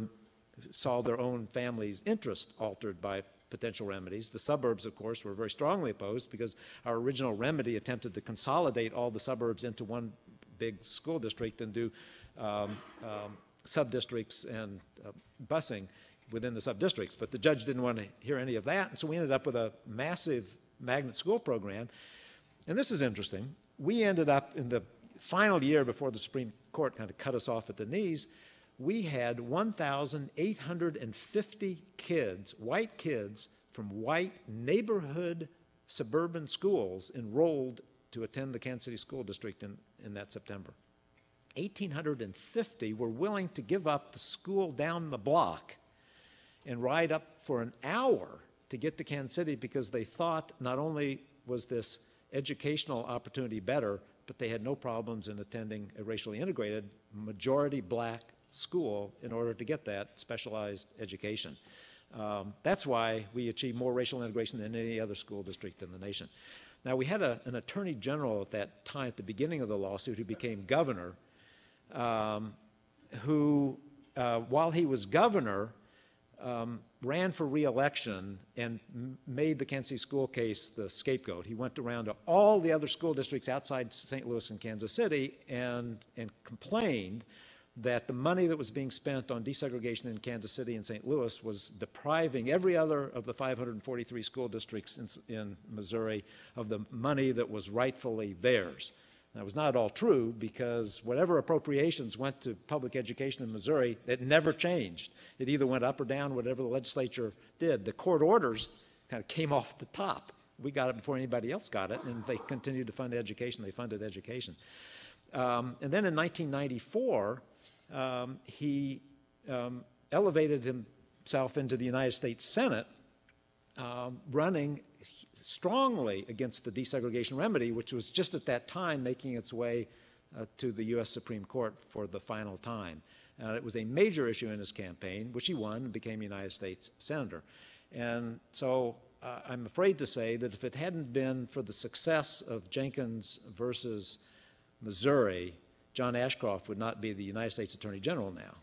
saw their own family's interest altered by potential remedies. The suburbs, of course, were very strongly opposed because our original remedy attempted to consolidate all the suburbs into one big school district and do um, um, sub-districts and uh, busing within the sub-districts. But the judge didn't want to hear any of that, and so we ended up with a massive magnet school program. And this is interesting. We ended up in the final year before the Supreme Court kind of cut us off at the knees, we had 1,850 kids, white kids, from white neighborhood suburban schools enrolled to attend the Kansas City School District in, in that September. 1,850 were willing to give up the school down the block and ride up for an hour to get to Kansas City because they thought not only was this educational opportunity better, but they had no problems in attending a racially integrated, majority black school in order to get that specialized education. Um, that's why we achieved more racial integration than any other school district in the nation. Now, we had a, an attorney general at that time, at the beginning of the lawsuit, who became governor, um, who, uh, while he was governor, um, ran for reelection and made the Kansas City school case the scapegoat. He went around to all the other school districts outside St. Louis and Kansas City and, and complained that the money that was being spent on desegregation in Kansas City and St. Louis was depriving every other of the 543 school districts in, in Missouri of the money that was rightfully theirs. That was not at all true because whatever appropriations went to public education in Missouri, it never changed. It either went up or down, whatever the legislature did. The court orders kind of came off the top. We got it before anybody else got it, and they continued to fund education. They funded education. Um, and then in 1994, um, he um, elevated himself into the United States Senate, um, running strongly against the desegregation remedy, which was just at that time making its way uh, to the U.S. Supreme Court for the final time. Uh, it was a major issue in his campaign, which he won and became United States Senator. And so uh, I'm afraid to say that if it hadn't been for the success of Jenkins versus Missouri, John Ashcroft would not be the United States Attorney General now.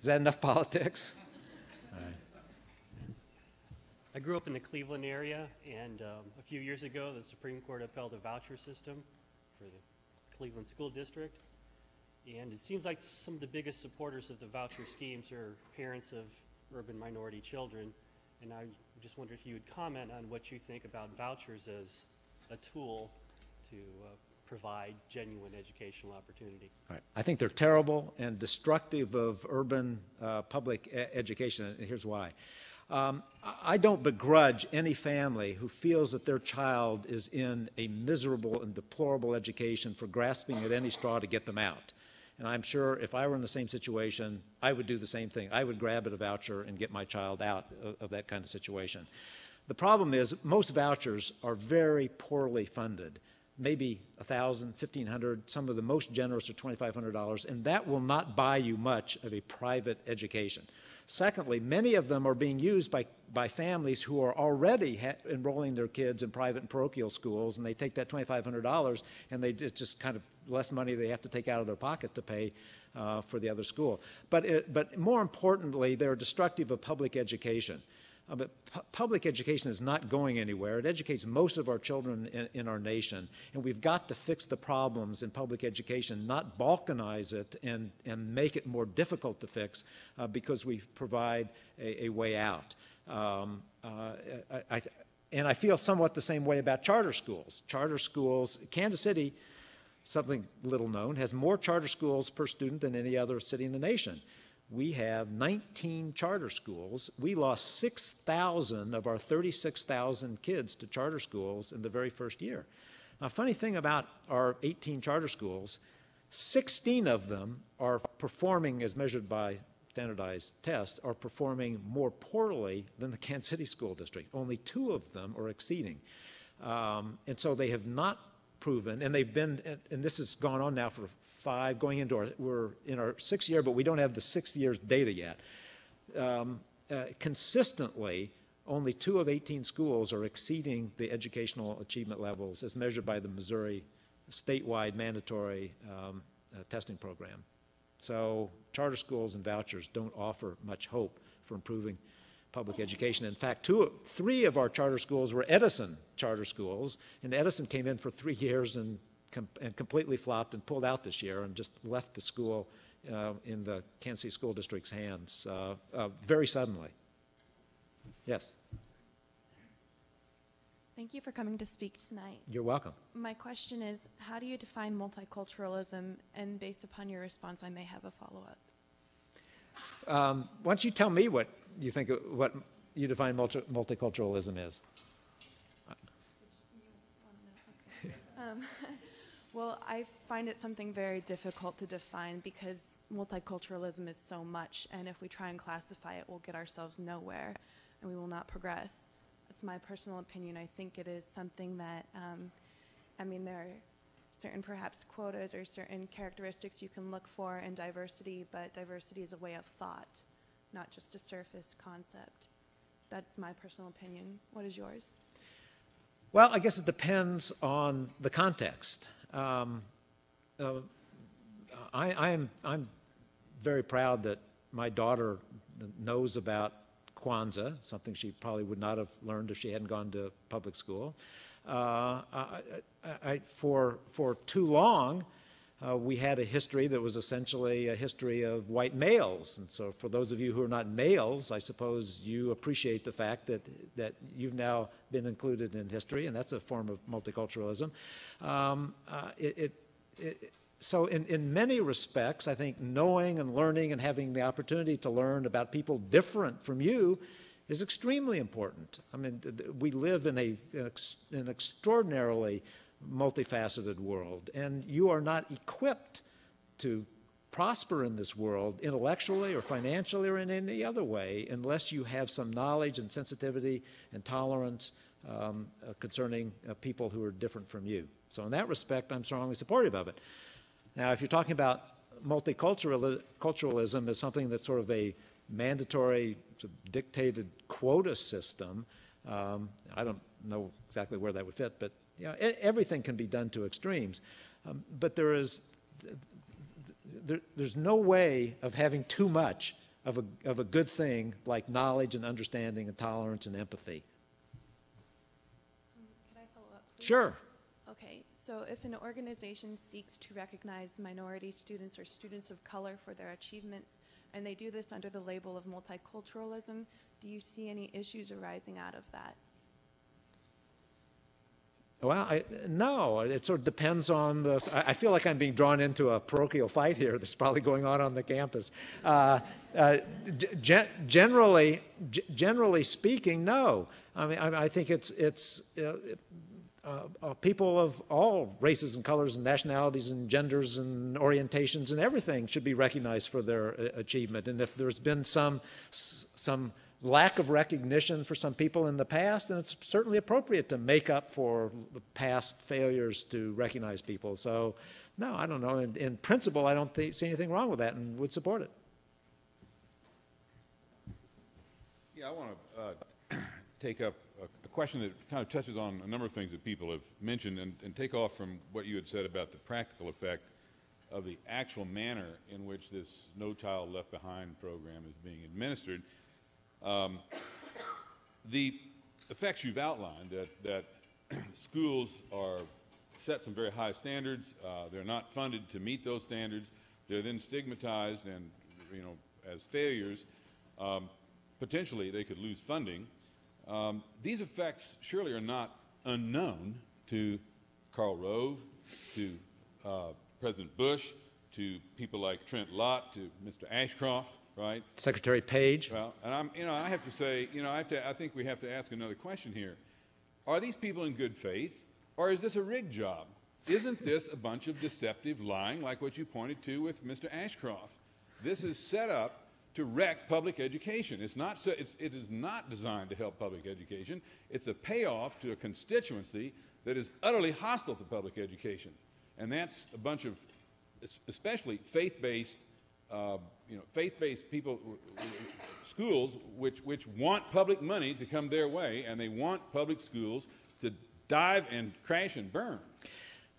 Is that enough politics? I grew up in the Cleveland area, and um, a few years ago, the Supreme Court upheld a voucher system for the Cleveland School District. And it seems like some of the biggest supporters of the voucher schemes are parents of urban minority children. And I just wonder if you would comment on what you think about vouchers as a tool to uh, provide genuine educational opportunity. Right. I think they're terrible and destructive of urban uh, public e- education, and here's why. Um, I don't begrudge any family who feels that their child is in a miserable and deplorable education for grasping at any straw to get them out. And I'm sure if I were in the same situation, I would do the same thing. I would grab at a voucher and get my child out of, of that kind of situation. The problem is most vouchers are very poorly funded maybe $1,000, 1500 some of the most generous are $2,500, and that will not buy you much of a private education. Secondly, many of them are being used by, by families who are already ha- enrolling their kids in private and parochial schools, and they take that $2,500 and they just kind of less money they have to take out of their pocket to pay uh, for the other school. But, it, but more importantly, they're destructive of public education. Uh, but pu- public education is not going anywhere. It educates most of our children in, in, our nation. And we've got to fix the problems in public education, not balkanize it and, and make it more difficult to fix uh, because we provide a, a way out. Um, uh, I, I, and I feel somewhat the same way about charter schools. Charter schools, Kansas City, something little known, has more charter schools per student than any other city in the nation we have 19 charter schools. We lost 6,000 of our 36,000 kids to charter schools in the very first year. Now, funny thing about our 18 charter schools, 16 of them are performing, as measured by standardized tests, are performing more poorly than the Kansas City School District. Only two of them are exceeding. Um, and so they have not proven, and they've been, and this has gone on now for five, going into our, we're in our sixth year, but we don't have the sixth year's data yet. Um, uh, consistently, only two of 18 schools are exceeding the educational achievement levels as measured by the Missouri statewide mandatory um, uh, testing program. So charter schools and vouchers don't offer much hope for improving public education. In fact, two, three of our charter schools were Edison charter schools, and Edison came in for three years and com and completely flopped and pulled out this year and just left the school uh, in the Kansas City School District's hands uh, uh, very suddenly. Yes. Thank you for coming to speak tonight. You're welcome. My question is How do you define multiculturalism? And based upon your response, I may have a follow up. Um, why don't you tell me what you think, what you define multi multiculturalism is? Um, Well, I find it something very difficult to define because multiculturalism is so much, and if we try and classify it, we'll get ourselves nowhere and we will not progress. That's my personal opinion. I think it is something that, um, I mean, there are certain perhaps quotas or certain characteristics you can look for in diversity, but diversity is a way of thought, not just a surface concept. That's my personal opinion. What is yours? Well, I guess it depends on the context. Um, uh, I, I, am I'm very proud that my daughter knows about Kwanzaa, something she probably would not have learned if she hadn't gone to public school. Uh, I, I, for for too long, uh, we had a history that was essentially a history of white males. And so, for those of you who are not males, I suppose you appreciate the fact that, that you've now been included in history, and that's a form of multiculturalism. Um, uh, it, it, it, so, in, in many respects, I think knowing and learning and having the opportunity to learn about people different from you is extremely important. I mean, we live in a, an extraordinarily multifaceted world. And you are not equipped to prosper in this world intellectually or financially or in any other way unless you have some knowledge and sensitivity and tolerance um, uh, concerning uh, people who are different from you. So, in that respect, I'm strongly supportive of it. Now, if you're talking about multiculturalism as something that's sort of a mandatory, sort of dictated quota system, um, I don't know exactly where that would fit, but you know, everything can be done to extremes, um, but there is there, there's no way of having too much of a, of a good thing like knowledge and understanding and tolerance and empathy. Um, can I follow up? Please? Sure. Okay, so if an organization seeks to recognize minority students or students of color for their achievements, and they do this under the label of multiculturalism, do you see any issues arising out of that? Well, I, no, it sort of depends on the. I feel like I'm being drawn into a parochial fight here that's probably going on on the campus. Uh, uh, gen- generally, g- generally speaking, no. I mean, I, I think it's it's uh, uh, people of all races and colors and nationalities and genders and orientations and everything should be recognized for their uh, achievement. And if there's been some some lack of recognition for some people in the past, and it's certainly appropriate to make up for past failures to recognize people. So, no, I don't know. In, in principle, I don't see anything wrong with that and would support it. Yeah, I want to uh, take up a, a question that kind of touches on a number of things that people have mentioned and, and take off from what you had said about the practical effect of the actual manner in which this No Child Left Behind program is being administered. Um, the effects you've outlined that, that schools are set some very high standards, uh, they're not funded to meet those standards, they're then stigmatized and, you know, as failures. Um, potentially, they could lose funding. Um, these effects surely are not unknown to Karl Rove, to uh, President Bush, to people like Trent Lott, to Mr. Ashcroft, right? Secretary Paige. Well, and I'm, you know, I have to say, you know, I, have to, I think we have to ask another question here. Are these people in good faith, or is this a rig job? Isn't this a bunch of deceptive lying, like what you pointed to with Mr. Ashcroft? This is set up to wreck public education. It's not so, it's, it is not designed to help public education. It's a payoff to a constituency that is utterly hostile to public education. And that's a bunch of, especially faith-based, uh, you know, faith-based people, schools, which, which want public money to come their way, and they want public schools to dive and crash and burn.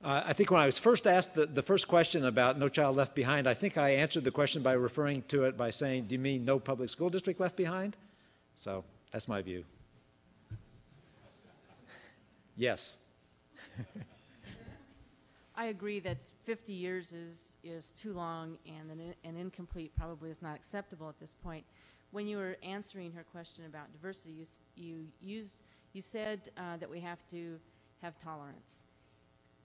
Uh, I think when I was first asked the, the first question about No Child Left Behind, I think I answered the question by referring to it by saying, Do you mean no public school district left behind? So that's my view. yes. I agree that 50 years is, is too long and an, an incomplete probably is not acceptable at this point. When you were answering her question about diversity, you, you, used, you said uh, that we have to have tolerance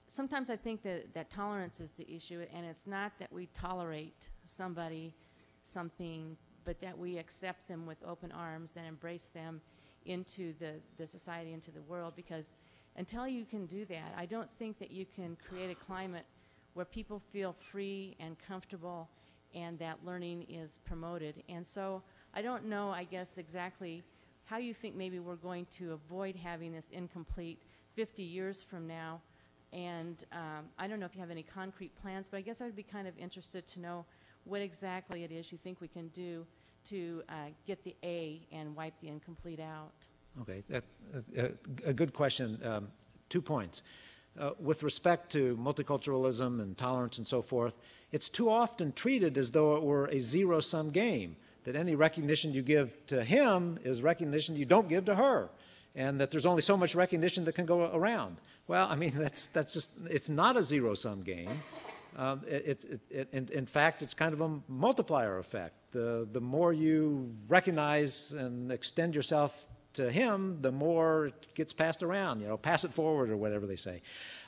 sometimes I think that, that tolerance is the issue, and it's not that we tolerate somebody, something, but that we accept them with open arms and embrace them into the, the society, into the world, because until you can do that, I don't think that you can create a climate where people feel free and comfortable and that learning is promoted. And so I don't know, I guess, exactly how you think maybe we're going to avoid having this incomplete 50 years from now and um, I don't know if you have any concrete plans, but I guess I would be kind of interested to know what exactly it is you think we can do to uh, get the A and wipe the incomplete out. Okay, that, uh, a good question. Um, two points. Uh, with respect to multiculturalism and tolerance and so forth, it's too often treated as though it were a zero sum game, that any recognition you give to him is recognition you don't give to her, and that there's only so much recognition that can go around. Well, I mean, that's, that's just, it's not a zero sum game. Um, it, it, it, in, in, fact, it's kind of a multiplier effect. The, the more you recognize and extend yourself to him, the more it gets passed around, you know, pass it forward or whatever they say.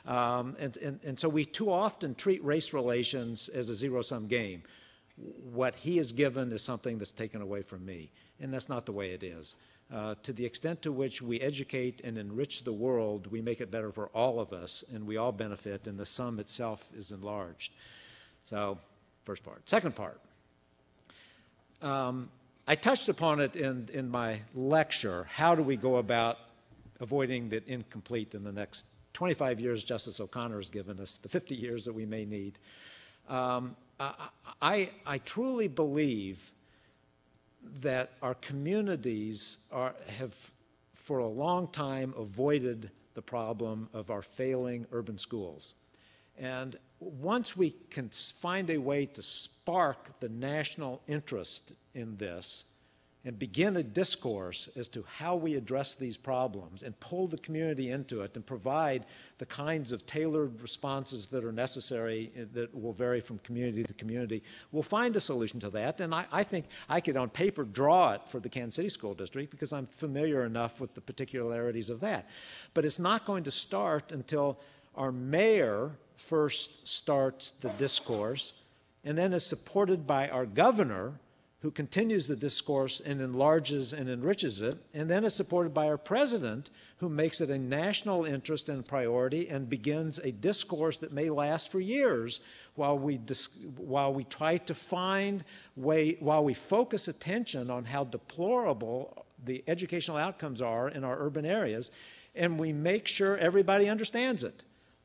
Um, and, and, and so we too often treat race relations as a zero sum game. What he is given is something that's taken away from me, and that's not the way it is. Uh, to the extent to which we educate and enrich the world, we make it better for all of us, and we all benefit, and the sum itself is enlarged. So, first part. Second part. Um, I touched upon it in, in my lecture. How do we go about avoiding the incomplete in the next 25 years Justice O'Connor has given us, the 50 years that we may need? Um, I, I, I truly believe that our communities are, have for a long time avoided the problem of our failing urban schools. And once we can find a way to spark the national interest in this, and begin a discourse as to how we address these problems and pull the community into it and provide the kinds of tailored responses that are necessary eh, that will vary from community to community, we'll find a solution to that. And I, I think I could, on paper, draw it for the Kansas City School District because I'm familiar enough with the particularities of that. But it's not going to start until our mayor first starts the discourse and then is supported by our governor who continues the discourse and enlarges and enriches it, and then is supported by our president, who makes it a national interest and priority and begins a discourse that may last for years while we, while we try to find way, while we focus attention on how deplorable the educational outcomes are in our urban areas, and we make sure everybody understands it.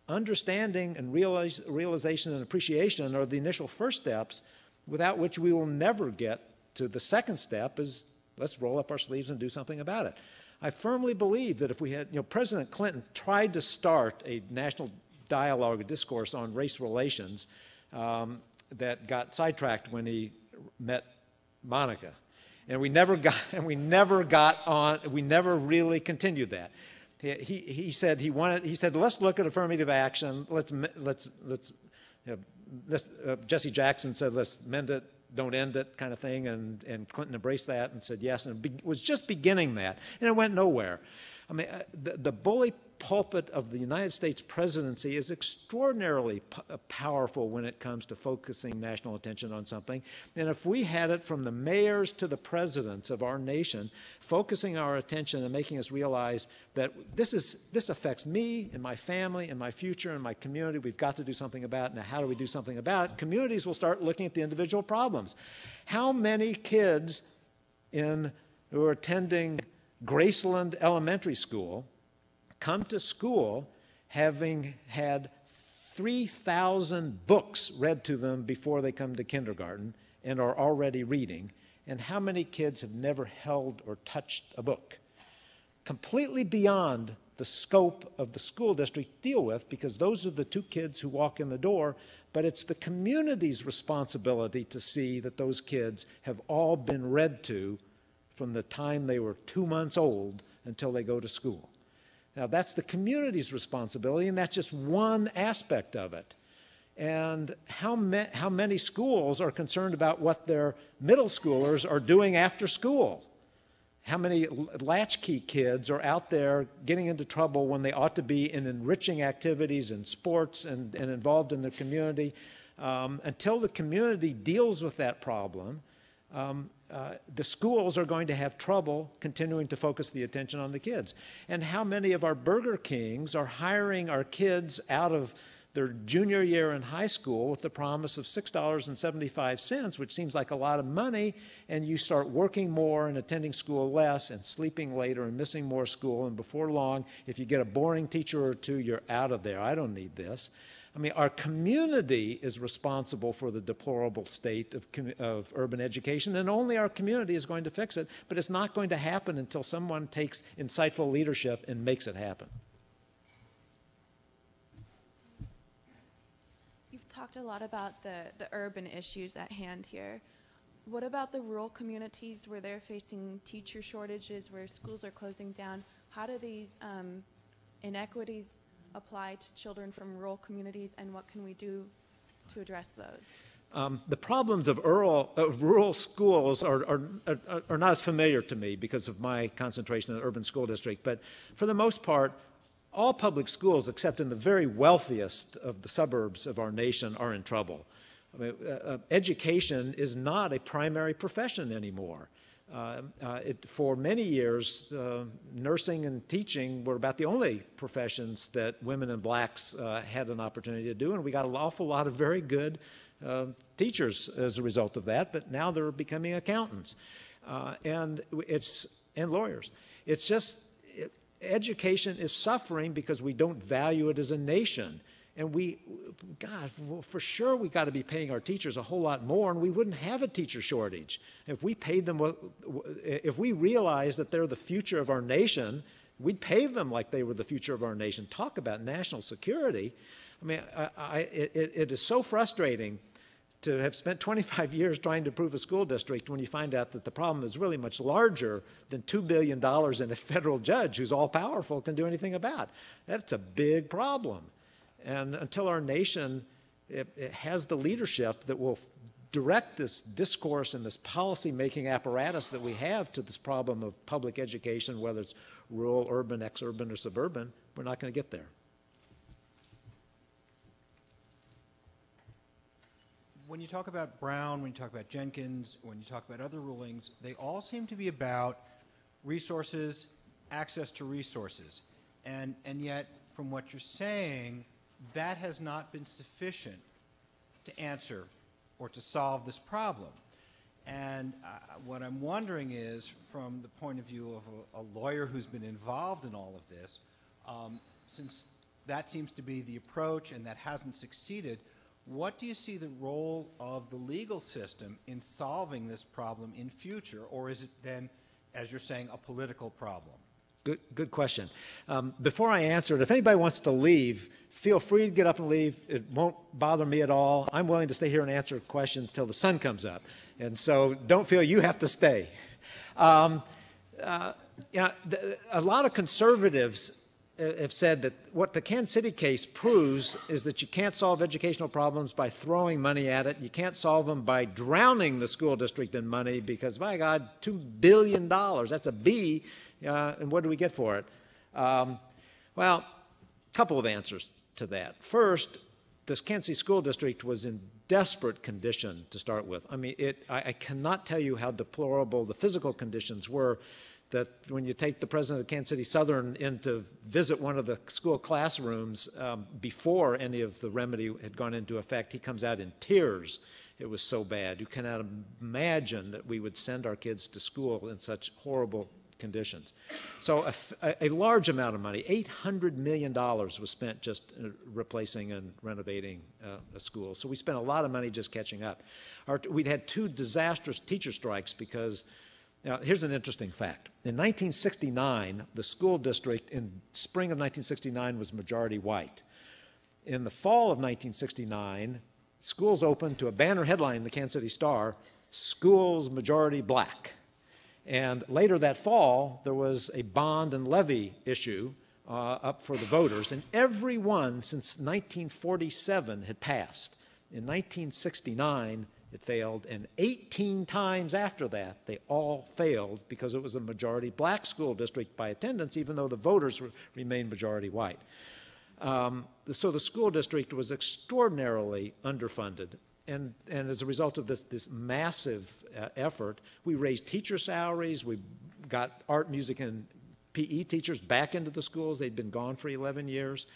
Understanding and realize, realization and appreciation are the initial first steps without which we will never get to the second step is let's roll up our sleeves and do something about it. I firmly believe that if we had, you know, President Clinton tried to start a national dialogue, a discourse on race relations um, that got sidetracked when he met Monica. And we never got, and we never got on, we never really continued that. He, he, he said he wanted, he said, let's look at affirmative action. Let's, let's, let's, you know, let's uh, Jesse Jackson said, let's mend it, don't end it kind of thing. And, and Clinton embraced that and said yes, and was just beginning that. And it went nowhere. I mean, uh, the, the bully pulpit of the United States presidency is extraordinarily uh, powerful when it comes to focusing national attention on something. And if we had it from the mayors to the presidents of our nation, focusing our attention and making us realize that this, is, this affects me and my family and my future and my community, we've got to do something about it. Now, how do we do something about it? Communities will start looking at the individual problems. How many kids in, who are attending Graceland Elementary School come to school having had 3,000 books read to them before they come to kindergarten and are already reading, and how many kids have never held or touched a book? Completely beyond the scope of the school district deal with because those are the two kids who walk in the door, but it's the community's responsibility to see that those kids have all been read to from the time they were two months old until they go to school. Now, that's the community's responsibility, and that's just one aspect of it. And how, ma- how many schools are concerned about what their middle schoolers are doing after school? How many latchkey kids are out there getting into trouble when they ought to be in enriching activities and sports and, and involved in the community? Um, until the community deals with that problem, um, uh, the schools are going to have trouble continuing to focus the attention on the kids. And how many of our Burger Kings are hiring our kids out of their junior year in high school with the promise of $6.75, which seems like a lot of money, and you start working more and attending school less and sleeping later and missing more school, and before long, if you get a boring teacher or two, you're out of there. I don't need this. I mean, our community is responsible for the deplorable state of, of urban education, and only our community is going to fix it. But it's not going to happen until someone takes insightful leadership and makes it happen. You've talked a lot about the, the urban issues at hand here. What about the rural communities where they're facing teacher shortages, where schools are closing down? How do these um, inequities apply to children from rural communities, and what can we do to address those? Um, the problems of rural, rural schools are, are, are, are, not as familiar to me because of my concentration in the urban school district, but for the most part, all public schools, except in the very wealthiest of the suburbs of our nation, are in trouble. I mean, uh, uh education is not a primary profession anymore. Uh, uh, it, for many years, uh, nursing and teaching were about the only professions that women and blacks uh, had an opportunity to do, and we got an awful lot of very good uh, teachers as a result of that. But now they're becoming accountants, and it's and lawyers. It's just it, education is suffering because we don't value it as a nation. And we, God, for sure we got to be paying our teachers a whole lot more, and we wouldn't have a teacher shortage. If we paid them, if we realized that they're the future of our nation, we'd pay them like they were the future of our nation. Talk about national security. I mean, I, I, it, it is so frustrating to have spent 25 years trying to prove a school district when you find out that the problem is really much larger than $2 billion and a federal judge who's all powerful can do anything about. That's a big problem. And until our nation it, it has the leadership that will direct this discourse and this policy making apparatus that we have to this problem of public education, whether it's rural, urban, ex urban, or suburban, we're not going to get there. When you talk about Brown, when you talk about Jenkins, when you talk about other rulings, they all seem to be about resources, access to resources. And, and yet, from what you're saying, that has not been sufficient to answer or to solve this problem. And uh, what I'm wondering is, from the point of view of a, a lawyer who's been involved in all of this, um, since that seems to be the approach and that hasn't succeeded, what do you see the role of the legal system in solving this problem in future? Or is it then as you're saying, a political problem? Good, good question. Um, before I answer it, if anybody wants to leave, feel free to get up and leave. It won't bother me at all. I'm willing to stay here and answer questions till the sun comes up. And so don't feel you have to stay. Um, uh, you know, the, a lot of conservatives uh, have said that what the Kansas City case proves is that you can't solve educational problems by throwing money at it. You can't solve them by drowning the school district in money because, my God, $2 billion, that's a B, uh, and what do we get for it? Um, well, a couple of answers to that. First, this Kansas City School District was in desperate condition to start with. I mean, it, I, I cannot tell you how deplorable the physical conditions were that when you take the president of Kansas City Southern in to visit one of the school classrooms um, before any of the remedy had gone into effect, he comes out in tears. It was so bad. You cannot imagine that we would send our kids to school in such horrible conditions. So a, a large amount of money, $800 million was spent just uh, replacing and renovating uh, a school. So we spent a lot of money just catching up. Our, we'd had two disastrous teacher strikes because now, here's an interesting fact. In 1969, the school district in spring of 1969 was majority white. In the fall of 1969, schools opened to a banner headline in the Kansas City Star, schools majority black. And later that fall, there was a bond and levy issue uh, up for the voters, and every one since 1947 had passed. In 1969, it failed, and 18 times after that, they all failed because it was a majority black school district by attendance, even though the voters re- remained majority white. Um, so the school district was extraordinarily underfunded. And, and as a result of this, this massive uh, effort, we raised teacher salaries, we got art, music, and PE teachers back into the schools. They'd been gone for 11 years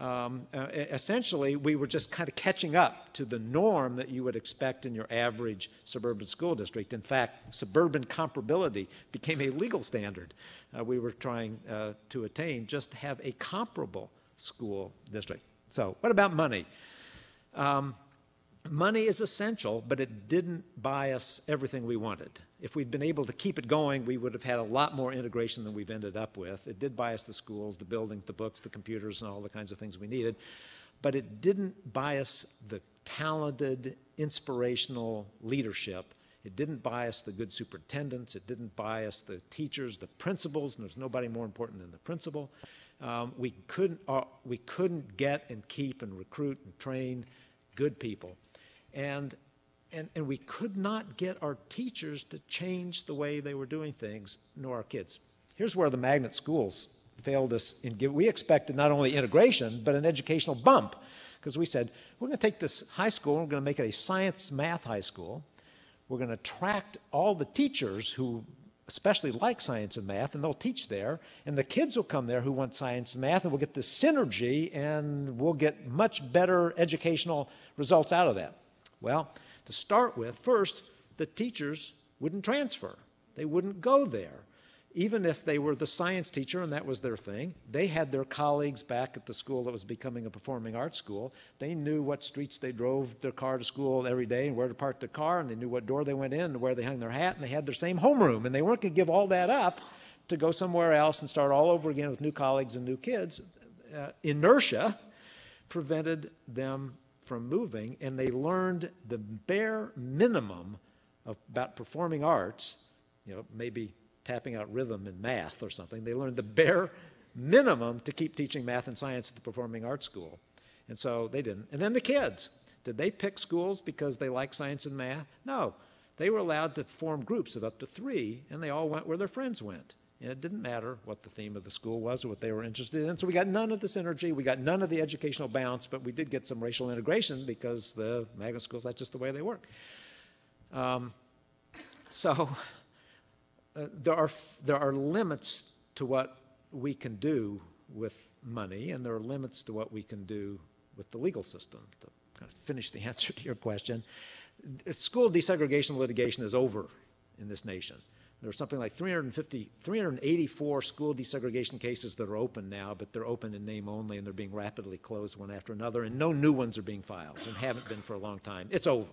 um, uh, essentially we were just kind of catching up to the norm that you would expect in your average suburban school district. In fact, suburban comparability became a legal standard uh, we were trying uh, to attain, just to have a comparable school district. So, what about money? Um, money is essential, but it didn't buy us everything we wanted. If we'd been able to keep it going, we would have had a lot more integration than we've ended up with. It did buy us the schools, the buildings, the books, the computers, and all the kinds of things we needed. But it didn't buy us the talented, inspirational leadership. It didn't buy us the good superintendents. It didn't buy us the teachers, the principals, and there's nobody more important than the principal. Um, we, couldn't, uh, we couldn't get and keep and recruit and train good people. And and, and we could not get our teachers to change the way they were doing things, nor our kids. Here's where the magnet schools failed us in give, we expected not only integration but an educational bump. Because we said we're going to take this high school and we're going to make it a science math high school. We're going to attract all the teachers who especially like science and math and they'll teach there and the kids will come there who want science and math and we'll get this synergy and we'll get much better educational results out of that well to start with, first, the teachers wouldn't transfer. They wouldn't go there. Even if they were the science teacher and that was their thing, they had their colleagues back at the school that was becoming a performing arts school. They knew what streets they drove their car to school every day and where to park their car, and they knew what door they went in and where they hung their hat, and they had their same homeroom. And they weren't going to give all that up to go somewhere else and start all over again with new colleagues and new kids. Uh, inertia prevented them from moving, and they learned the bare minimum of, about performing arts, you know, maybe tapping out rhythm in math or something. They learned the bare minimum to keep teaching math and science at the performing arts school. And so they didn't. And then the kids. Did they pick schools because they like science and math? No. They were allowed to form groups of up to three, and they all went where their friends went. And it didn't matter what the theme of the school was or what they were interested in. So we got none of the synergy, we got none of the educational balance, but we did get some racial integration because the magnet schools, that's just the way they work. Um, so uh, there, are, there are limits to what we can do with money, and there are limits to what we can do with the legal system. To kind of finish the answer to your question, school desegregation litigation is over in this nation. There are something like 350, 384 school desegregation cases that are open now, but they're open in name only and they're being rapidly closed one after another, and no new ones are being filed and haven't been for a long time. It's over.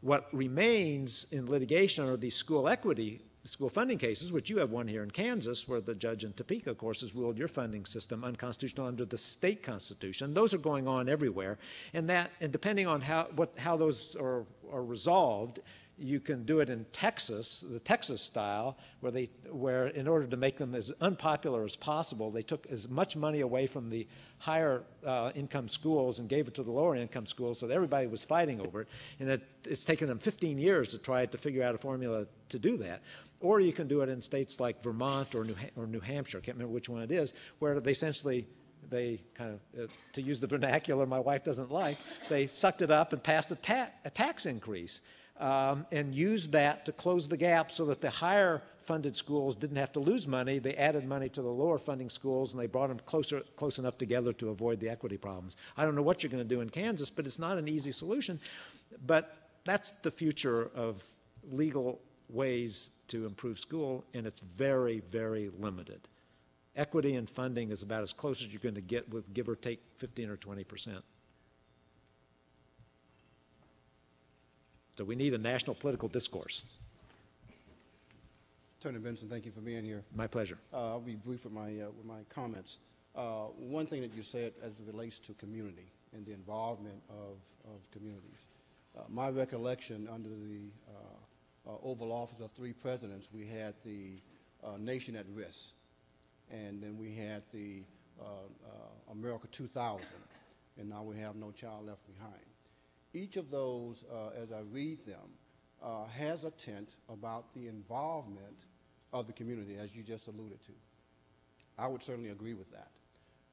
What remains in litigation are these school equity school funding cases, which you have one here in Kansas, where the judge in Topeka, of course, has ruled your funding system unconstitutional under the state constitution. Those are going on everywhere, and that, and depending on how what how those are are resolved, you can do it in Texas, the Texas style, where they where in order to make them as unpopular as possible, they took as much money away from the higher uh, income schools and gave it to the lower income schools, so that everybody was fighting over it. And it, it's taken them 15 years to try to figure out a formula to do that. Or you can do it in states like Vermont or New, or New Hampshire, I can't remember which one it is, where they essentially they kind of, uh, to use the vernacular my wife doesn't like, they sucked it up and passed a, ta- a tax increase um, and used that to close the gap so that the higher funded schools didn't have to lose money. They added money to the lower funding schools and they brought them closer, close enough together to avoid the equity problems. I don't know what you're going to do in Kansas, but it's not an easy solution. But that's the future of legal ways to improve school, and it's very, very limited. Equity and funding is about as close as you're going to get with give or take 15 or 20 percent. So we need a national political discourse. Attorney Benson, thank you for being here. My pleasure. Uh, I'll be brief with my, uh, with my comments. Uh, one thing that you said as it relates to community and the involvement of, of communities. Uh, my recollection under the uh, uh, Oval Office of three presidents, we had the Nation at Risk, and then we had the America 2000, and now we have No Child Left Behind. Each of those, uh, as I read them, uh, has a tint about the involvement of the community, as you just alluded to. I would certainly agree with that.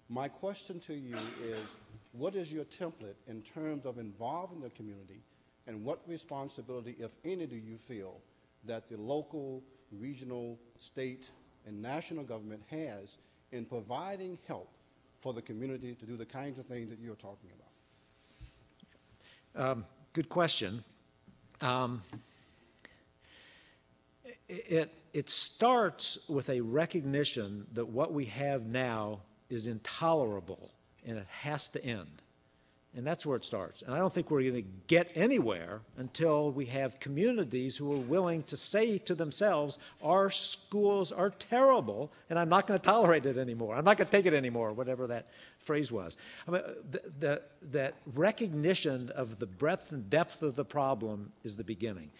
My question to you is, what is your template in terms of involving the community, and what responsibility, if any, do you feel that the local, regional, state, and national government has in providing help for the community to do the kinds of things that you're talking about? Um, good question. Um, it, it starts with a recognition that what we have now is intolerable and it has to end. And that's where it starts. And I don't think we're going to get anywhere until we have communities who are willing to say to themselves, our schools are terrible, and I'm not going to tolerate it anymore. I'm not going to take it anymore, whatever that phrase was. I mean, the, the, that recognition of the breadth and depth of the problem is the beginning.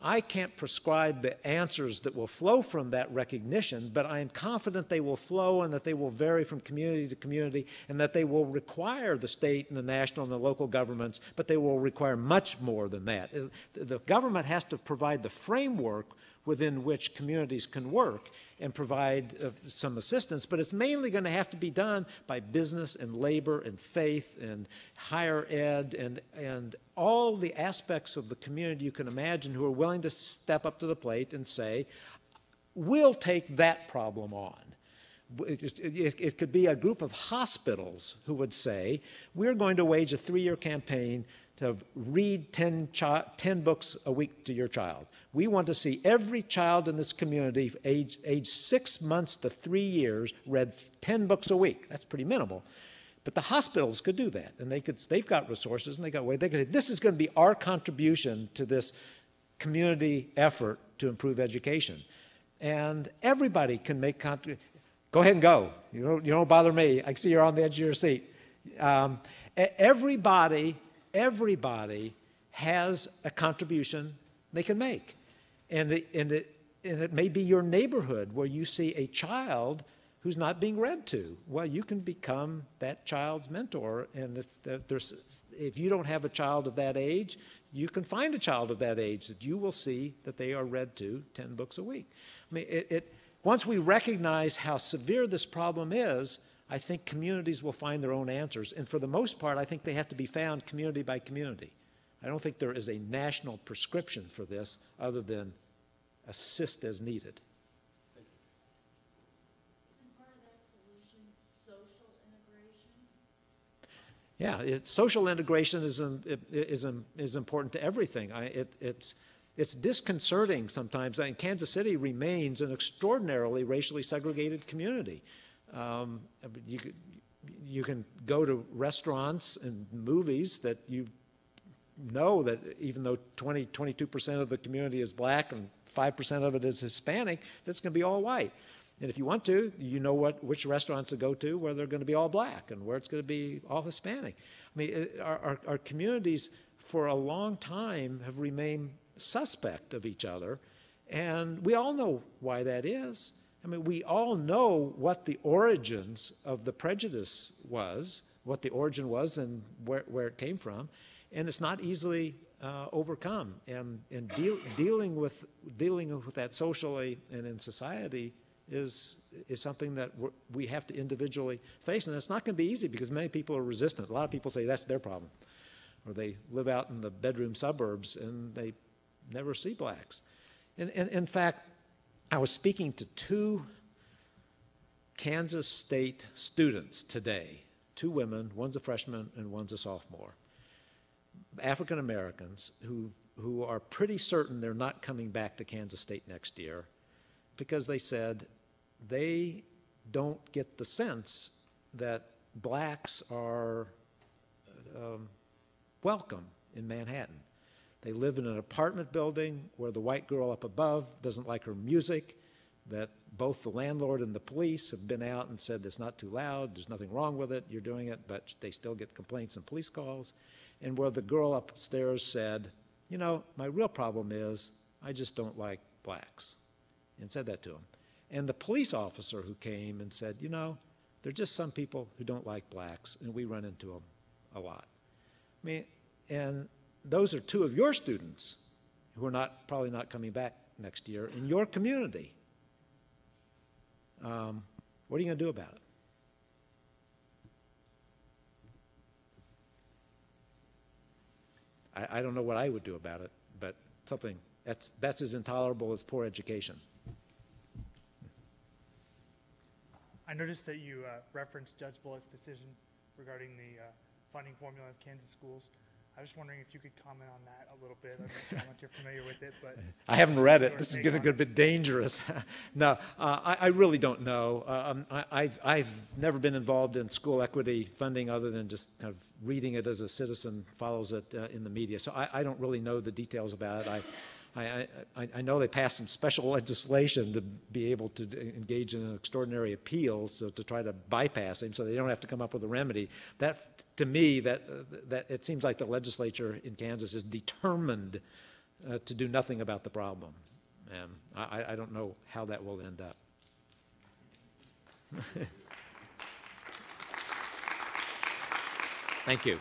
I can't prescribe the answers that will flow from that recognition, but I am confident they will flow and that they will vary from community to community and that they will require the state and the national and the local governments, but they will require much more than that. Uh, the government has to provide the framework within which communities can work and provide uh, some assistance, but it's mainly going to have to be done by business and labor and faith and higher ed and, and all the aspects of the community you can imagine who are willing to step up to the plate and say, we'll take that problem on. It, it, it, could be a group of hospitals who would say, We're going to wage a three year campaign to read 10, 10, books a week to your child. We want to see every child in this community, age, age six months to three years, read 10 books a week. That's pretty minimal. But the hospitals could do that, and they could, they've got resources and they got way. They could say, this is going to be our contribution to this community effort to improve education. And everybody can make contributions. Go ahead and go. You don't, you don't bother me. I see you're on the edge of your seat. Um, everybody everybody has a contribution they can make. And it, and, it, and it may be your neighborhood where you see a child who's not being read to. Well, you can become that child's mentor. And if, there's, if you don't have a child of that age, you can find a child of that age that you will see that they are read to 10 books a week. I mean, it, it once we recognize how severe this problem is, I think communities will find their own answers. And for the most part, I think they have to be found community by community. I don't think there is a national prescription for this other than assist as needed. Yeah, it, social integration is, um, is, um, is important to everything. I, it, it's, it's disconcerting sometimes. And Kansas City remains an extraordinarily racially segregated community. Um, you, you can go to restaurants and movies that you know that even though 20, 22% of the community is black and 5% of it is Hispanic, that's going to be all white. And if you want to, you know what which restaurants to go to where they're going to be all black and where it's going to be all Hispanic. I mean, it- our, our, our communities for a long time have remained suspect of each other, and we all know why that is. I mean, we all know what the origins of the prejudice was, what the origin was, and where, where it came from, and it's not easily uh, overcome. And, and deal, dealing with dealing with that socially and in society is is something that we have to individually face, and it's not going to be easy because many people are resistant. A lot of people say that's their problem, or they live out in the bedroom suburbs and they never see blacks. And, and in fact, I was speaking to two Kansas State students today, two women, one's a freshman and one's a sophomore, African Americans who, who are pretty certain they're not coming back to Kansas State next year because they said they don't get the sense that blacks are um, welcome in Manhattan. They live in an apartment building where the white girl up above doesn't like her music, that both the landlord and the police have been out and said it's not too loud, there's nothing wrong with it, you're doing it, but they still get complaints and police calls. And where the girl upstairs said, you know, my real problem is I just don't like blacks, and said that to him. And the police officer who came and said, you know, there are just some people who don't like blacks, and we run into them a lot. I mean, and those are two of your students who are not probably not coming back next year in your community. Um, what are you going to do about it? I, I don't know what I would do about it, but something that's that's as intolerable as poor education. I noticed that you uh, referenced Judge Bullock's decision regarding the uh, funding formula of Kansas schools. I was wondering if you could comment on that a little bit. I'm not sure you're familiar with it, but I haven't read it. This is getting a bit dangerous. no, uh, I, I really don't know. Um, I, I've, I've never been involved in school equity funding other than just kind of reading it as a citizen follows it uh, in the media. So I, I don't really know the details about it. I, I, I, I know they passed some special legislation to be able to engage in an extraordinary appeal, so to try to bypass him, so they don't have to come up with a remedy. That, to me, that that it seems like the legislature in Kansas is determined uh, to do nothing about the problem, and I, I don't know how that will end up. Thank you.